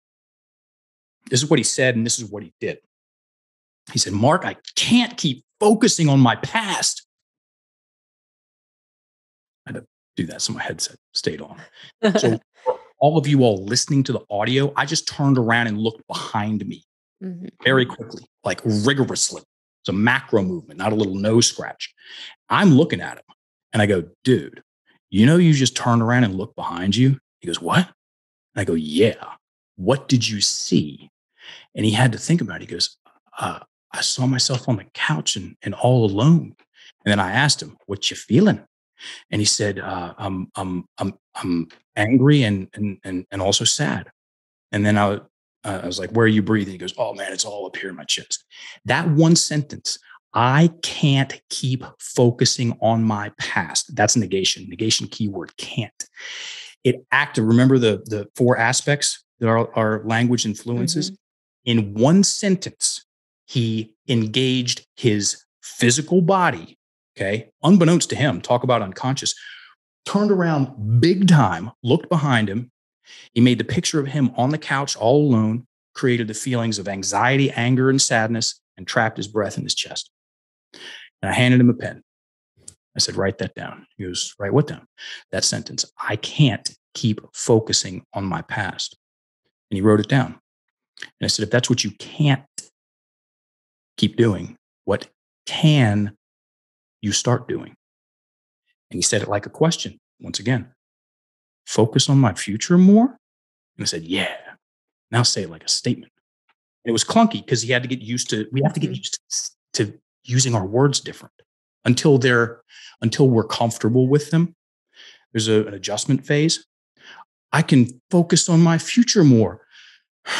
This is what he said, and this is what he did. He said, Mark, I can't keep focusing on my past I had to do that. So my headset stayed on. So all of you all listening to the audio, I just turned around and looked behind me mm-hmm. very quickly, like rigorously. It's a macro movement, not a little nose scratch. I'm looking at him and I go, dude, you know, you just turned around and looked behind you. He goes, what? And I go, yeah. What did you see? And he had to think about it. He goes, uh, I saw myself on the couch and, and all alone. And then I asked him, what you feeling? And he said, uh, "I'm I'm I'm I'm angry and and and and also sad." And then I, I was like, "Where are you breathing?" He goes, "Oh man, it's all up here in my chest." That one sentence, I can't keep focusing on my past. That's negation. Negation keyword can't. It acted, remember the, the four aspects that our, our language influences? Mm-hmm. In one sentence, he engaged his physical body, okay, unbeknownst to him, talk about unconscious, turned around big time, looked behind him. He made the picture of him on the couch all alone, created the feelings of anxiety, anger, and sadness, and trapped his breath in his chest. And I handed him a pen. I said, write that down. He goes, write what down? That sentence. I can't keep focusing on my past. And he wrote it down. And I said, if that's what you can't keep doing, what can you start doing? And he said it like a question once again focus on my future more? And I said, yeah. Now say it like a statement. And it was clunky because he had to get used to, we have to get mm-hmm. used to, to using our words different until they're, until we're comfortable with them. There's a, an adjustment phase. I can focus on my future more.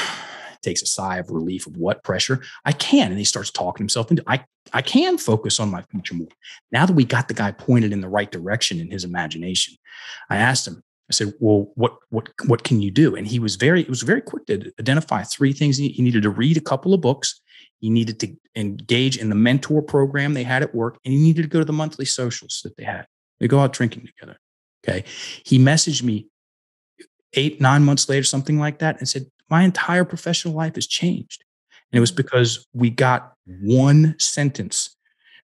takes a sigh of relief of what pressure I can. And he starts talking himself into I I can focus on my future more. Now that we got the guy pointed in the right direction in his imagination, I asked him, I said, well, what what what can you do? And he was very, it was very quick to identify three things. He, he needed to read a couple of books. He needed to engage in the mentor program they had at work, and he needed to go to the monthly socials that they had. They go out drinking together. Okay. He messaged me eight, nine months later, something like that, and said, my entire professional life has changed. And it was mm. because we got one sentence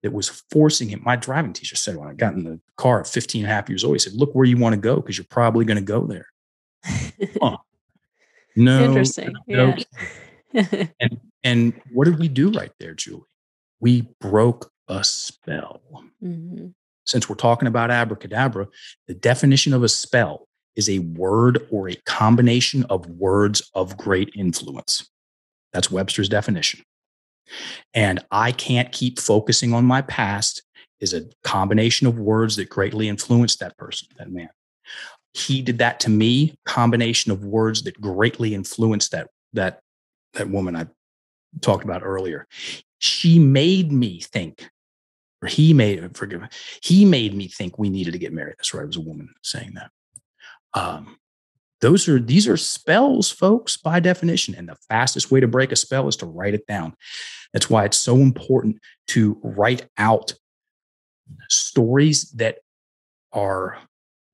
that was forcing him. My driving teacher said when I got in the car at 15 and a half years old, he said, Look where you want to go because you're probably going to go there. huh. No. Interesting. No. Yeah. and, and what did we do right there, Julie? We broke a spell. Mm-hmm. Since we're talking about abracadabra, the definition of a spell is a word or a combination of words of great influence. That's Webster's definition. And I can't keep focusing on my past is a combination of words that greatly influenced that person, that man. He did that to me, combination of words that greatly influenced that that that woman I talked about earlier. She made me think, or he made forgive me, he made me think we needed to get married. That's right. It was a woman saying that. Um, those are these are spells, folks, by definition. And the fastest way to break a spell is to write it down. That's why it's so important to write out stories that are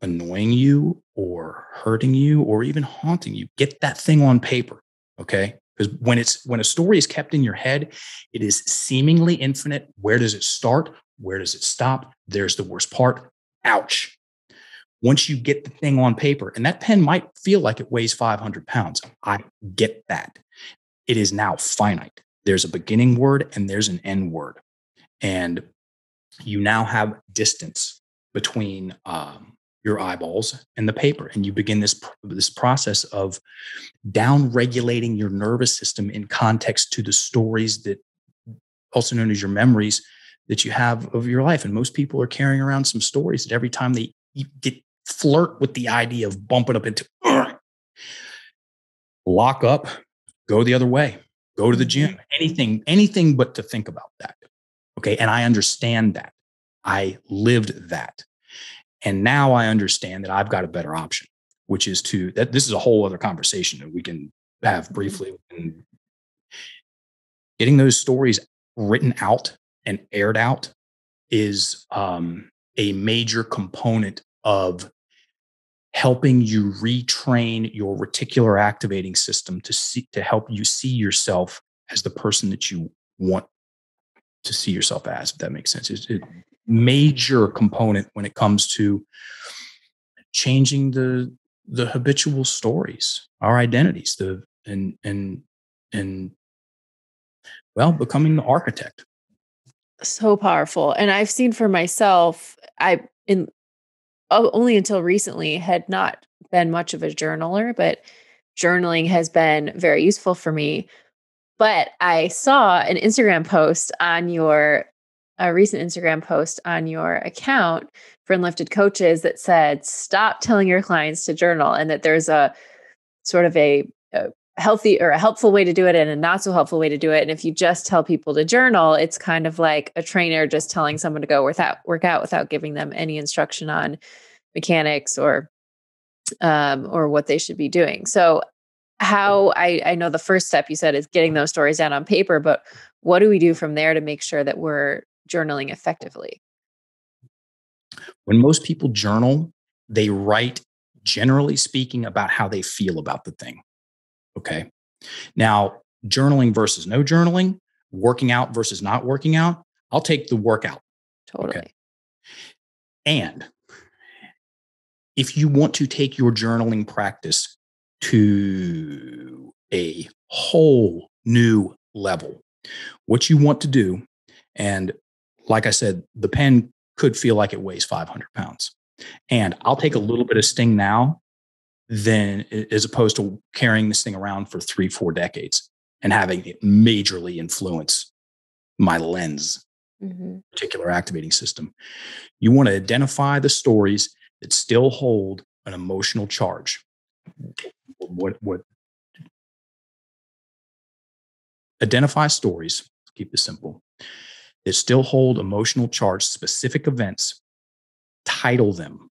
annoying you or hurting you or even haunting you. Get that thing on paper. Okay. Because when it's when a story is kept in your head, it is seemingly infinite. Where does it start? Where does it stop? There's the worst part. Ouch once you get the thing on paper, and that pen might feel like it weighs 500 pounds. I get that. It is now finite. There's a beginning word and there's an end word. And you now have distance between um, your eyeballs and the paper. And you begin this, this process of down regulating your nervous system in context to the stories that, also known as your memories, that you have of your life. And most people are carrying around some stories that every time they get flirt with the idea of bumping up into lock up, go the other way, go to the gym, mm-hmm. anything, anything but to think about that. Okay. And I understand that. I lived that. And now I understand that I've got a better option, which is to that this is a whole other conversation that we can have mm-hmm. briefly. And getting those stories written out and aired out is um, a major component of helping you retrain your reticular activating system to see to help you see yourself as the person that you want to see yourself as if that makes sense. It's a major component when it comes to changing the the habitual stories our identities the and and and well becoming the architect. So powerful. And i've seen for myself i in only until recently had not been much of a journaler, but journaling has been very useful for me. But I saw an Instagram post on your a recent Instagram post on your account for Enlifted Coaches that said, stop telling your clients to journal and that there's a sort of a, a healthy or a helpful way to do it and a not so helpful way to do it. And if you just tell people to journal, it's kind of like a trainer just telling someone to go without work out without giving them any instruction on mechanics or um, or what they should be doing. So how I, I know the first step you said is getting those stories down on paper, but what do we do from there to make sure that we're journaling effectively? When most people journal, they write, generally speaking, about how they feel about the thing. Okay. Now, journaling versus no journaling, working out versus not working out, I'll take the workout. Totally. Okay. And if you want to take your journaling practice to a whole new level, what you want to do, and like I said, the pen could feel like it weighs 500 pounds. And I'll take a little bit of sting now than as opposed to carrying this thing around for three, four decades and having it majorly influence my lens, mm-hmm. reticular activating system. You want to identify the stories that still hold an emotional charge. What, what, identify stories, keep this simple, that still hold emotional charge, specific events, title them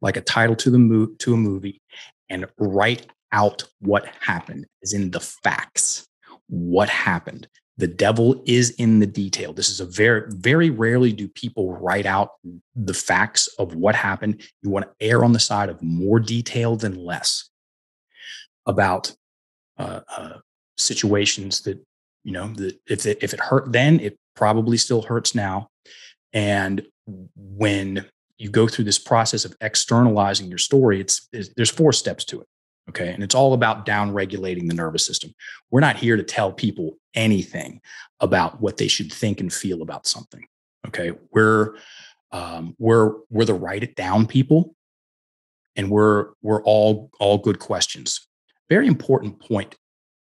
like a title to the mo- to a movie, and write out what happened, as in the facts. What happened? The devil is in the detail. This is a very, very rarely do people write out the facts of what happened. You want to err on the side of more detail than less about uh, uh, situations that you know that if it, if it hurt then, it probably still hurts now. And when you go through this process of externalizing your story, it's, it's there's four steps to it. Okay. And it's all about down regulating the nervous system. We're not here to tell people anything about what they should think and feel about something. Okay. We're, um, we're, we're the write it down people. And we're, we're all, all good questions. Very important point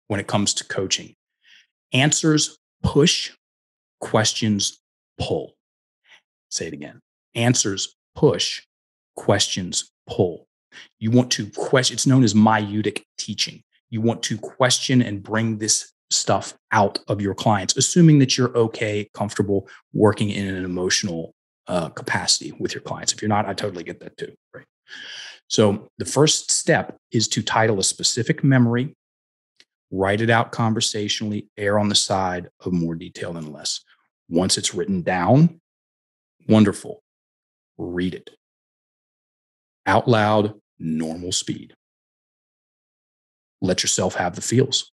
when it comes to coaching. Answers push, questions pull. Say it again. Answers push, questions pull. You want to question, it's known as maieutic teaching. You want to question and bring this stuff out of your clients, assuming that you're okay, comfortable working in an emotional uh, capacity with your clients. If you're not, I totally get that too. Right. So the first step is to title a specific memory, write it out conversationally, err on the side of more detail than less. Once it's written down, wonderful read it out loud, normal speed. Let yourself have the feels.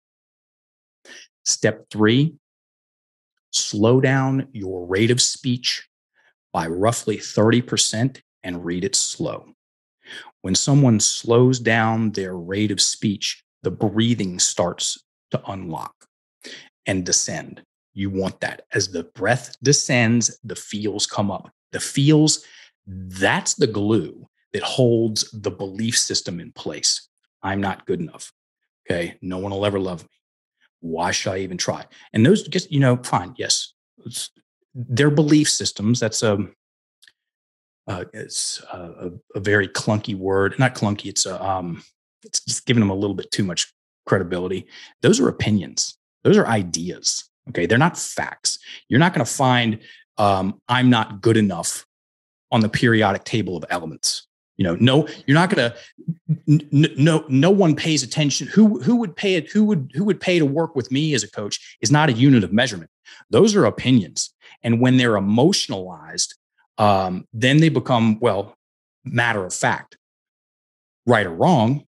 Step three, slow down your rate of speech by roughly 30% and read it slow. When someone slows down their rate of speech, the breathing starts to unlock and descend. You want that. As the breath descends, the feels come up. The feels that's the glue that holds the belief system in place. I'm not good enough. Okay. No one will ever love me. Why should I even try? And those just, you know, fine. Yes. It's, their belief systems. That's a, uh, it's a, a, very clunky word. Not clunky. It's a, um, it's just giving them a little bit too much credibility. Those are opinions. Those are ideas. Okay. They're not facts. You're not going to find, um, I'm not good enough on the periodic table of elements. You know, no, you're not going to. No, no one pays attention. Who who would pay it? Who would who would pay to work with me as a coach is not a unit of measurement. Those are opinions, and when they're emotionalized, um, then they become well matter of fact. Right or wrong,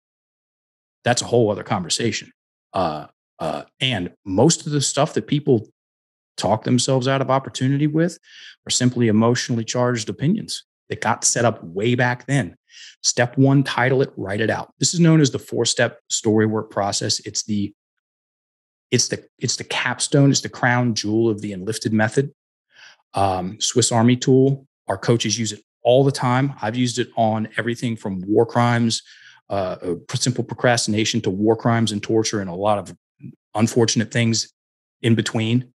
that's a whole other conversation. Uh, uh, and most of the stuff that people talk themselves out of opportunity with are simply emotionally charged opinions that got set up way back then. Step one, title it, write it out. This is known as the four-step story work process. It's the it's the it's the capstone, it's the crown jewel of the enlifted method. Um, Swiss Army tool. Our coaches use it all the time. I've used it on everything from war crimes, uh, uh simple procrastination to war crimes and torture, and a lot of unfortunate things in between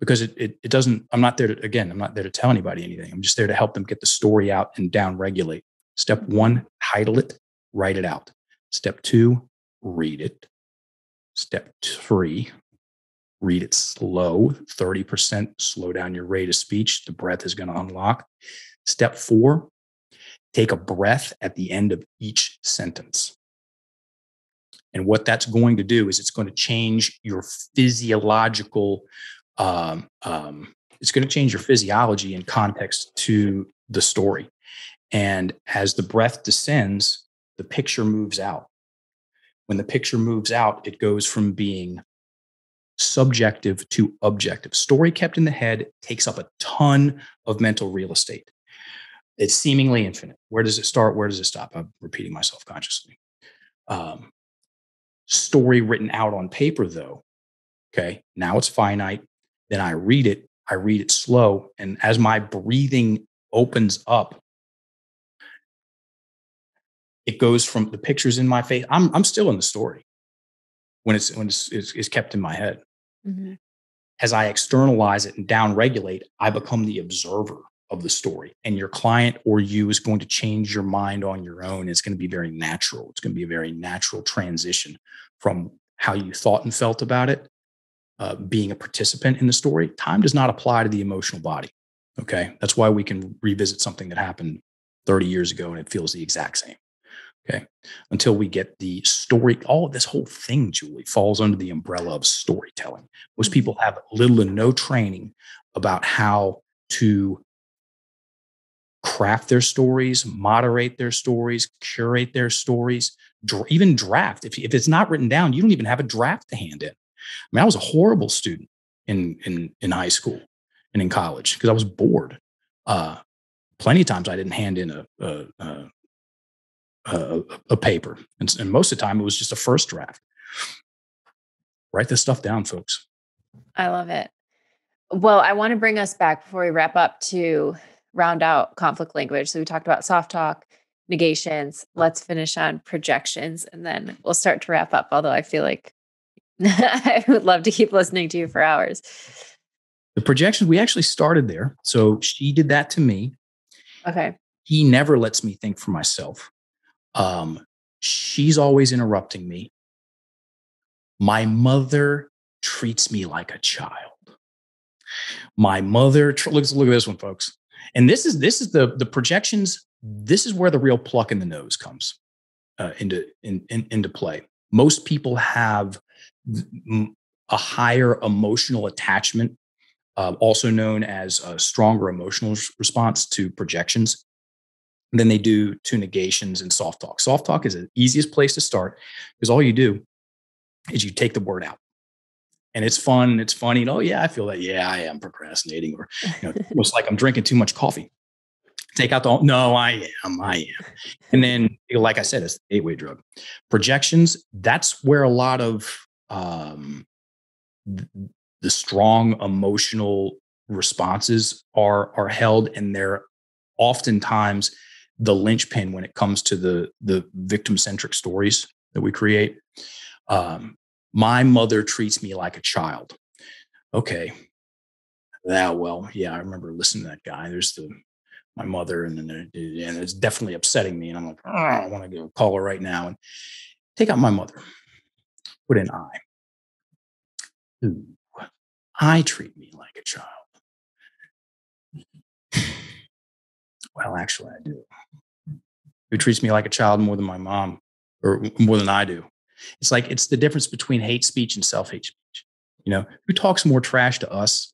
because it, it, it doesn't i'm not there to again i'm not there to tell anybody anything i'm just there to help them get the story out and down regulate step one title it write it out step two read it Step three, read it slow, 30% slow down your rate of speech. The breath is going to unlock. Step four, take a breath at the end of each sentence. And what that's going to do is it's going to change your physiological, um, um, it's going to change your physiology in context to the story. And as the breath descends, the picture moves out. When the picture moves out, it goes from being subjective to objective. Story kept in the head takes up a ton of mental real estate. It's seemingly infinite. Where does it start? Where does it stop? I'm repeating myself consciously. Um, story written out on paper, though, okay, now it's finite. Then I read it. I read it slow. And as my breathing opens up, it goes from the pictures in my face. I'm, I'm still in the story when it's when it's, it's, it's kept in my head. Mm-hmm. As I externalize it and down regulate, I become the observer of the story. And your client or you is going to change your mind on your own. It's going to be very natural. It's going to be a very natural transition from how you thought and felt about it, uh, being a participant in the story. Time does not apply to the emotional body. Okay. That's why we can revisit something that happened 30 years ago and it feels the exact same. Okay. Until we get the story, all of this whole thing, Julie, falls under the umbrella of storytelling. Most people mm-hmm. have little or no training about how to craft their stories, moderate their stories, curate their stories, even draft. If, if it's not written down, you don't even have a draft to hand in. I mean, I was a horrible student in in in high school and in college because I was bored. Uh, plenty of times I didn't hand in a, a, a a, a paper. And, and most of the time, it was just a first draft. Write this stuff down, folks. I love it. Well, I want to bring us back before we wrap up to round out conflict language. So we talked about soft talk, negations. Let's finish on projections and then we'll start to wrap up. Although I feel like I would love to keep listening to you for hours. The projections, we actually started there. So she did that to me. Okay. He never lets me think for myself. Um, she's always interrupting me. My mother treats me like a child. My mother, look, look at this one, folks. And this is this is the the projections. This is where the real pluck in the nose comes uh, into in, in, into play. Most people have a higher emotional attachment, uh, also known as a stronger emotional response to projections than they do to negations and soft talk. Soft talk is the easiest place to start because all you do is you take the word out. And it's fun. It's funny. And, oh, yeah, I feel that. Yeah, I am procrastinating. Or you know, almost like I'm drinking too much coffee. Take out the, no, I am. I am. And then, like I said, it's the gateway drug. Projections, that's where a lot of um, the strong emotional responses are are held and they're oftentimes the linchpin when it comes to the the victim centric stories that we create. Um, my mother treats me like a child. Okay, that well, yeah, I remember listening to that guy. There's the my mother, and then and it's definitely upsetting me. And I'm like, I want to go call her right now and take out my mother. Put in I. Ooh, I treat me like a child. Well, actually, I do. Who treats me like a child more than my mom or more than I do? It's like it's the difference between hate speech and self hate speech. You know, who talks more trash to us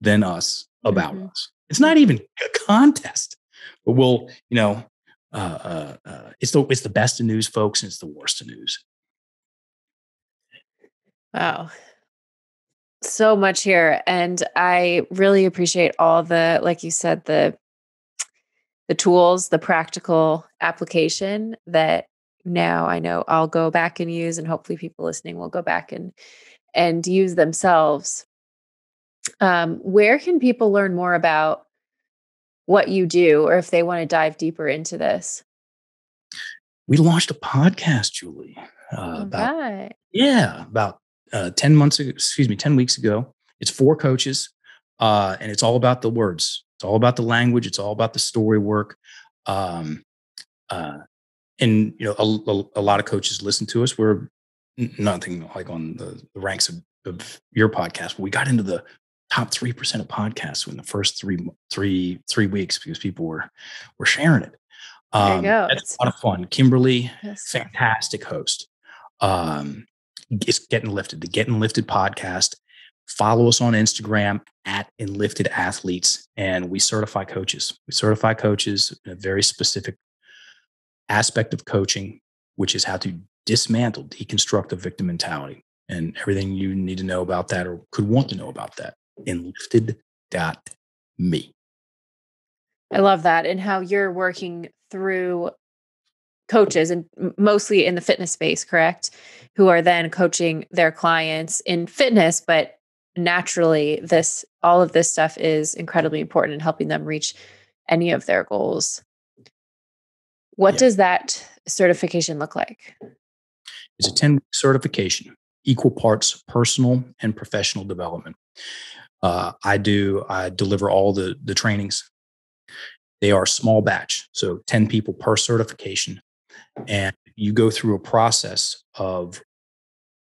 than us about mm-hmm. us? It's not even a contest, but we'll, you know, uh, uh, uh, it's the it's the best of news, folks, and it's the worst of news. Wow, so much here, and I really appreciate all the, like you said, the the tools, the practical application that now I know I'll go back and use and hopefully people listening will go back and and use themselves. Um, where can people learn more about what you do or if they want to dive deeper into this? We launched a podcast, Julie. Uh, about, right. Yeah, about uh, 10 months ago, excuse me, 10 weeks ago. It's four coaches uh, and it's all about the words it's all about the language. It's all about the story work. Um, uh, and you know, a, a, a, lot of coaches listen to us. We're nothing like on the, the ranks of, of your podcast, but we got into the top three percent of podcasts in the first three three three weeks because people were were sharing it. Um, there you um, go. That's a lot of fun. Kimberly, yes. fantastic host. Um, it's Get Enlifted. The Get Enlifted podcast. Follow us on Instagram at Enlifted Athletes, and we certify coaches. We certify coaches in a very specific aspect of coaching, which is how to dismantle, deconstruct the victim mentality, and everything you need to know about that or could want to know about that. Enlifted.me. I love that, and how you're working through coaches and mostly in the fitness space, correct? Who are then coaching their clients in fitness, but naturally this all of this stuff is incredibly important in helping them reach any of their goals. What yeah. does that certification look like? It's a 10 certification, equal parts personal and professional development. Uh, I do, I deliver all the, the trainings. They are small batch, so 10 people per certification. And you go through a process of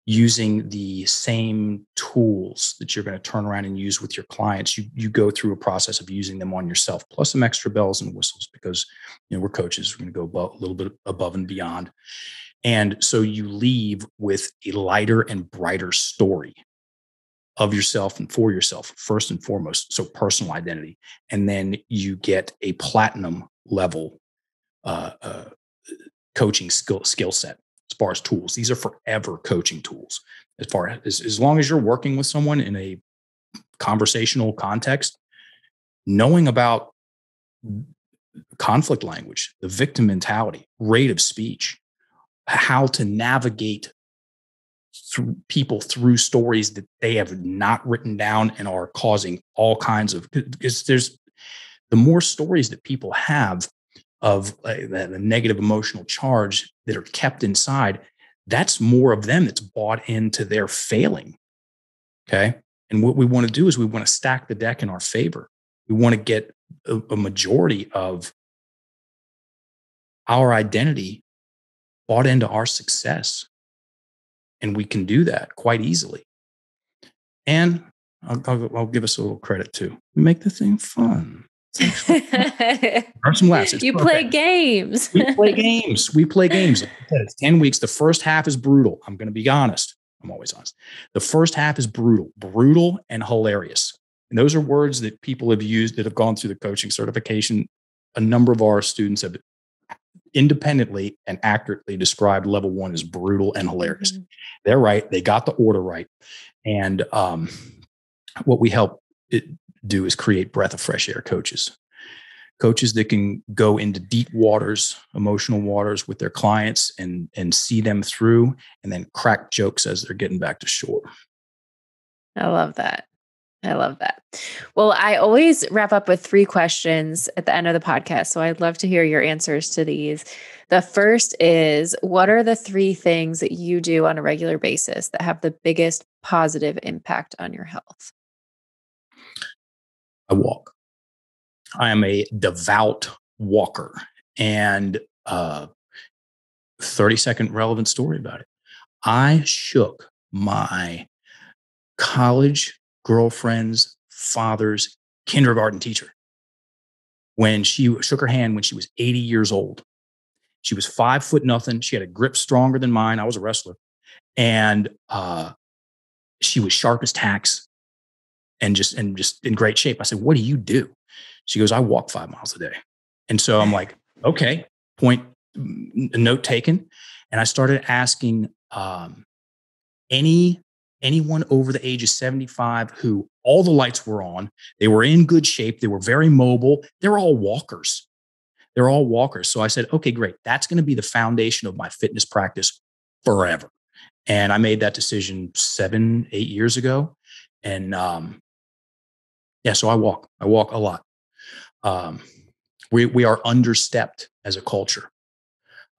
using the same tools that you're going to turn around and use with your clients you you go through a process of using them on yourself plus some extra bells and whistles because you know we're coaches we're going to go above, a little bit above and beyond. And so you leave with a lighter and brighter story of yourself and for yourself first and foremost so personal identity and then you get a platinum level uh, uh, coaching skill skill set as far as tools. These are forever coaching tools. As far as as long as you're working with someone in a conversational context, knowing about conflict language, the victim mentality, rate of speech, how to navigate through people through stories that they have not written down and are causing all kinds of because there's the more stories that people have of uh, the negative emotional charge that are kept inside, that's more of them that's bought into their failing. Okay. And what we want to do is we want to stack the deck in our favor. We want to get a, a majority of our identity bought into our success. And we can do that quite easily. And I'll, I'll, I'll give us a little credit too. We make the thing fun. Some laughs. It's you perfect. play games. we play games. We play games. It's 10 weeks. The first half is brutal. I'm going to be honest. I'm always honest. The first half is brutal, brutal and hilarious. And those are words that people have used that have gone through the coaching certification. A number of our students have independently and accurately described level one as brutal and hilarious. Mm-hmm. They're right. They got the order right. And um, what we help it, do is create breath of fresh air coaches. Coaches that can go into deep waters emotional waters with their clients and and see them through and then crack jokes as they're getting back to shore. I love that. I love that. Well i always wrap up with three questions at the end of the podcast so i'd love to hear your answers to these. The first is what are the three things that you do on a regular basis that have the biggest positive impact on your health I walk. I am a devout walker. And uh 30 second relevant story about it. I shook my college girlfriend's father's kindergarten teacher when she shook her hand when she was 80 years old. She was five foot nothing. She had a grip stronger than mine. I was a wrestler. And uh, she was sharp as tacks and just and just in great shape. I said, "What do you do?" She goes, "I walk five miles a day." And so I'm like, "Okay." Point note taken, and I started asking um, any anyone over the age of 75 who all the lights were on, they were in good shape, they were very mobile, they're all walkers. They're all walkers. So I said, okay, great. That's going to be the foundation of my fitness practice forever. And I made that decision seven, eight years ago. And um, yeah, so I walk. I walk a lot. Um, we we are understepped as a culture.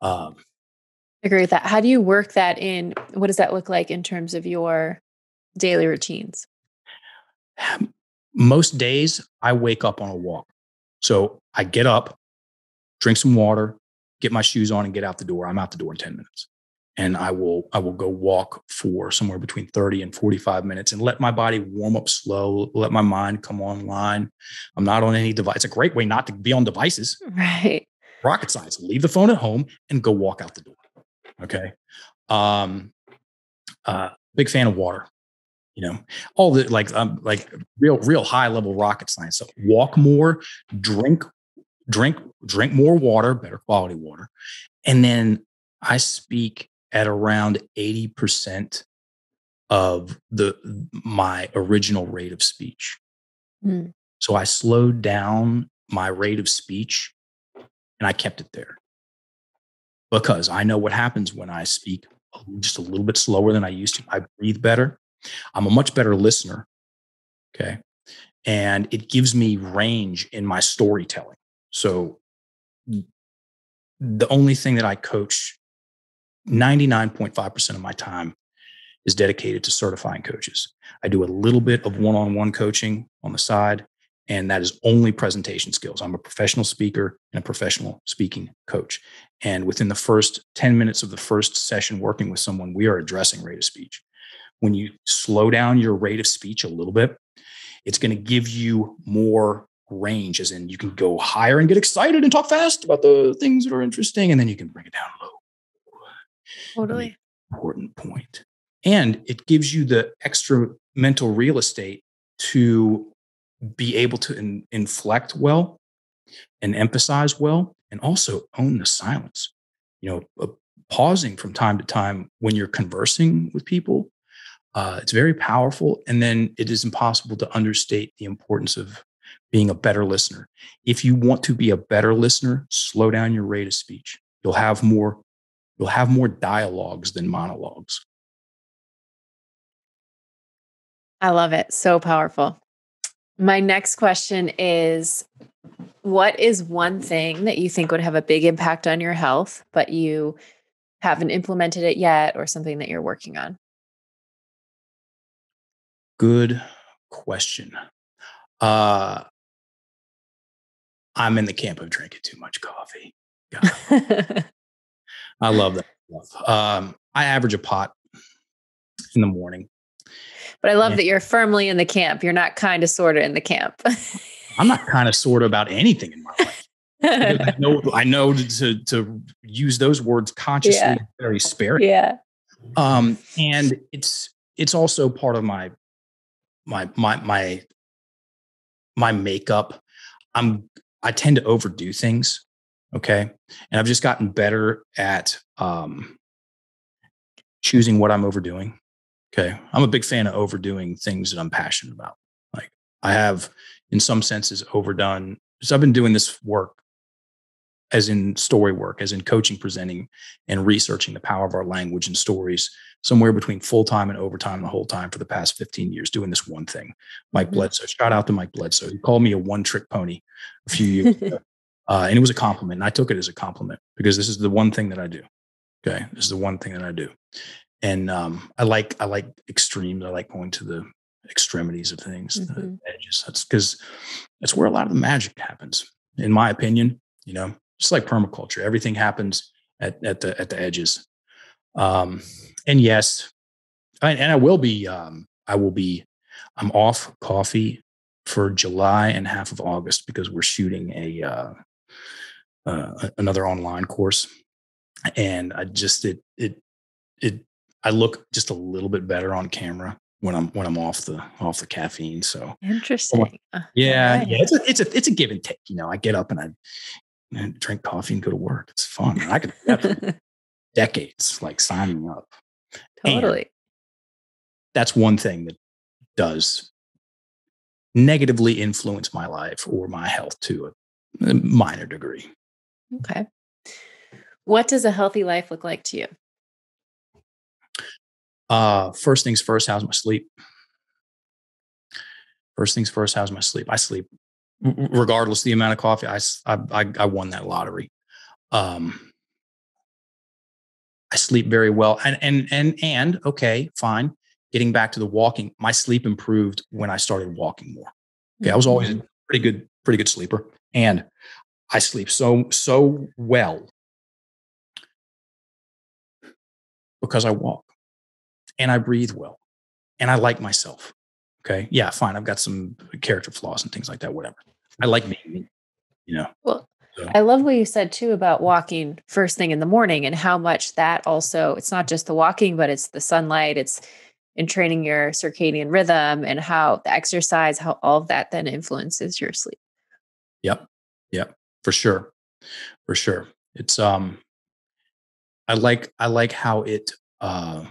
Um, I agree with that. How do you work that in? What does that look like in terms of your daily routines? Most days, I wake up on a walk. So I get up, drink some water, get my shoes on, and get out the door. I'm out the door in ten minutes. And I will I will go walk for somewhere between 30 and 45 minutes and let my body warm up slow, let my mind come online. I'm not on any device. It's a great way not to be on devices. Right. Rocket science. Leave the phone at home and go walk out the door. Okay. Um uh big fan of water. You know, all the like um like real real high level rocket science. So walk more, drink drink drink more water, better quality water. And then I speak at around 80% of the my original rate of speech. Mm. So I slowed down my rate of speech and I kept it there. Because I know what happens when I speak just a little bit slower than I used to. I breathe better. I'm a much better listener. Okay. And it gives me range in my storytelling. So the only thing that I coach 99.5% of my time is dedicated to certifying coaches. I do a little bit of one on one coaching on the side, and that is only presentation skills. I'm a professional speaker and a professional speaking coach. And within the first 10 minutes of the first session working with someone, we are addressing rate of speech. When you slow down your rate of speech a little bit, it's going to give you more range, as in you can go higher and get excited and talk fast about the things that are interesting, and then you can bring it down low Totally. Important point. And it gives you the extra mental real estate to be able to in, inflect well and emphasize well and also own the silence. You know, uh, pausing from time to time when you're conversing with people, uh, it's very powerful. And then it is impossible to understate the importance of being a better listener. If you want to be a better listener, slow down your rate of speech. You'll have more You'll have more dialogues than monologues. I love it. So powerful. My next question is What is one thing that you think would have a big impact on your health, but you haven't implemented it yet, or something that you're working on? Good question. Uh, I'm in the camp of drinking too much coffee. I love that stuff. Um, I average a pot in the morning. But I love and that you're firmly in the camp. You're not kind of sort of in the camp. I'm not kind of sort of about anything in my life. I know I know to to use those words consciously, yeah. very sparingly. Yeah. Um, and it's it's also part of my my my my my makeup. I'm I tend to overdo things. Okay. And I've just gotten better at um, choosing what I'm overdoing. Okay. I'm a big fan of overdoing things that I'm passionate about. Like I have, in some senses, overdone. So I've been doing this work as in story work, as in coaching, presenting, and researching the power of our language and stories somewhere between full time and overtime the whole time for the past 15 years doing this one thing. Mike mm-hmm. Bledsoe, shout out to Mike Bledsoe. He called me a one trick pony a few years ago. Uh, and it was a compliment. And I took it as a compliment because this is the one thing that I do. Okay. This is the one thing that I do. And um, I like I like extremes. I like going to the extremities of things, mm-hmm. the edges. That's because that's where a lot of the magic happens, in my opinion. You know, just like permaculture, everything happens at, at the at the edges. Um, and yes, I, and I will be um, I will be I'm off coffee for July and half of August because we're shooting a uh, uh, another online course, and I just it it it I look just a little bit better on camera when I'm when I'm off the off the caffeine. So interesting. Uh, yeah, right. yeah. It's a it's a it's a give and take. You know, I get up and I, I drink coffee and go to work. It's fun. I could decades like signing up. Totally. And that's one thing that does negatively influence my life or my health to a minor degree. Okay. What does a healthy life look like to you? Uh, first things first, how's my sleep? First things first, how's my sleep? I sleep regardless of the amount of coffee. I, I, I won that lottery. Um, I sleep very well. And, and, and, and okay, fine. Getting back to the walking, my sleep improved when I started walking more. Okay. I was always a mm-hmm. pretty good, pretty good sleeper. And I sleep so so well because I walk and I breathe well and I like myself. Okay. Yeah, fine. I've got some character flaws and things like that, whatever. I like me, you know. Well, so. I love what you said too about walking first thing in the morning and how much that also, it's not just the walking, but it's the sunlight, it's in training your circadian rhythm and how the exercise, how all of that then influences your sleep. Yep. Yep. For sure. For sure. It's um I like I like how it uh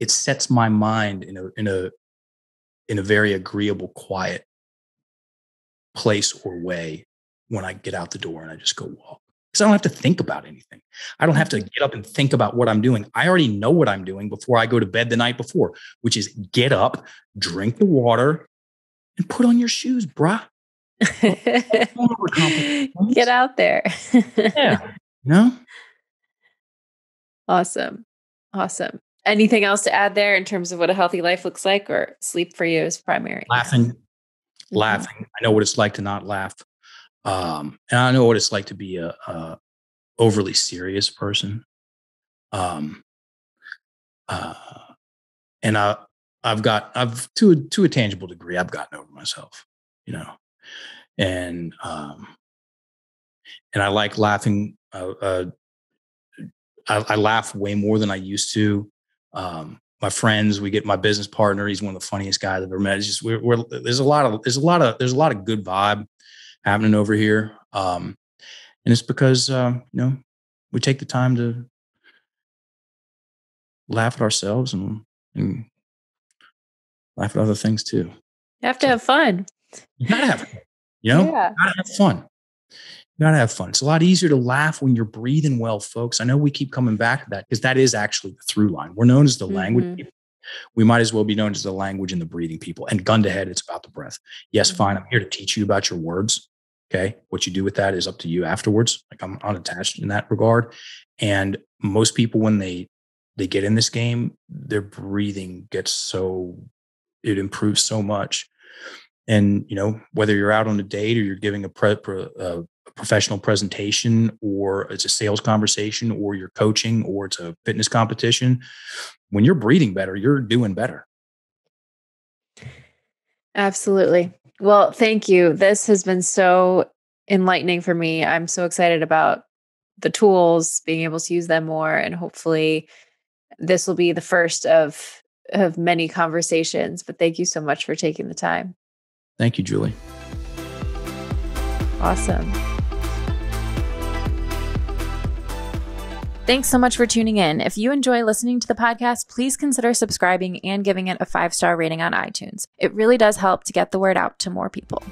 it sets my mind in a in a in a very agreeable, quiet place or way when I get out the door and I just go walk. Because I don't have to think about anything. I don't have to get up and think about what I'm doing. I already know what I'm doing before I go to bed the night before, which is get up, drink the water, and put on your shoes, bruh. Get out there. yeah. You know? Awesome. Awesome. Anything else to add there in terms of what a healthy life looks like or sleep for you is primary? Laughing. Mm-hmm. Laughing. I know what it's like to not laugh. Um, and I know what it's like to be a, a overly serious person. Um, uh, and I, I've got, I've to a, to a tangible degree, I've gotten over myself, you know, and, um, and I like laughing. Uh, uh, I, I, laugh way more than I used to. Um, my friends, we get my business partner. He's one of the funniest guys I've ever met. It's just we're, we're, there's a lot of there's a lot of there's a lot of good vibe happening over here, um, and it's because uh, you know we take the time to laugh at ourselves and, and laugh at other things too. You have to have fun. You gotta have, you know, yeah. you gotta have fun. You gotta have fun. It's a lot easier to laugh when you're breathing well, folks. I know we keep coming back to that because that is actually the through line. We're known as the mm-hmm. language people. We might as well be known as the language and the breathing people. And gun to head, it's about the breath. Yes, mm-hmm. fine. I'm here to teach you about your words. Okay. What you do with that is up to you afterwards. Like I'm unattached in that regard. And most people, when they they get in this game, their breathing gets so it improves so much. And you know, whether you're out on a date or you're giving a, pre, uh, a professional presentation or it's a sales conversation or you're coaching or it's a fitness competition, when you're breathing better, you're doing better. Absolutely. Well, thank you. This has been so enlightening for me. I'm so excited about the tools, being able to use them more, and hopefully this will be the first of of many conversations. But thank you so much for taking the time. Thank you, Julie. Awesome. Thanks so much for tuning in. If you enjoy listening to the podcast, please consider subscribing and giving it a five star rating on iTunes. It really does help to get the word out to more people.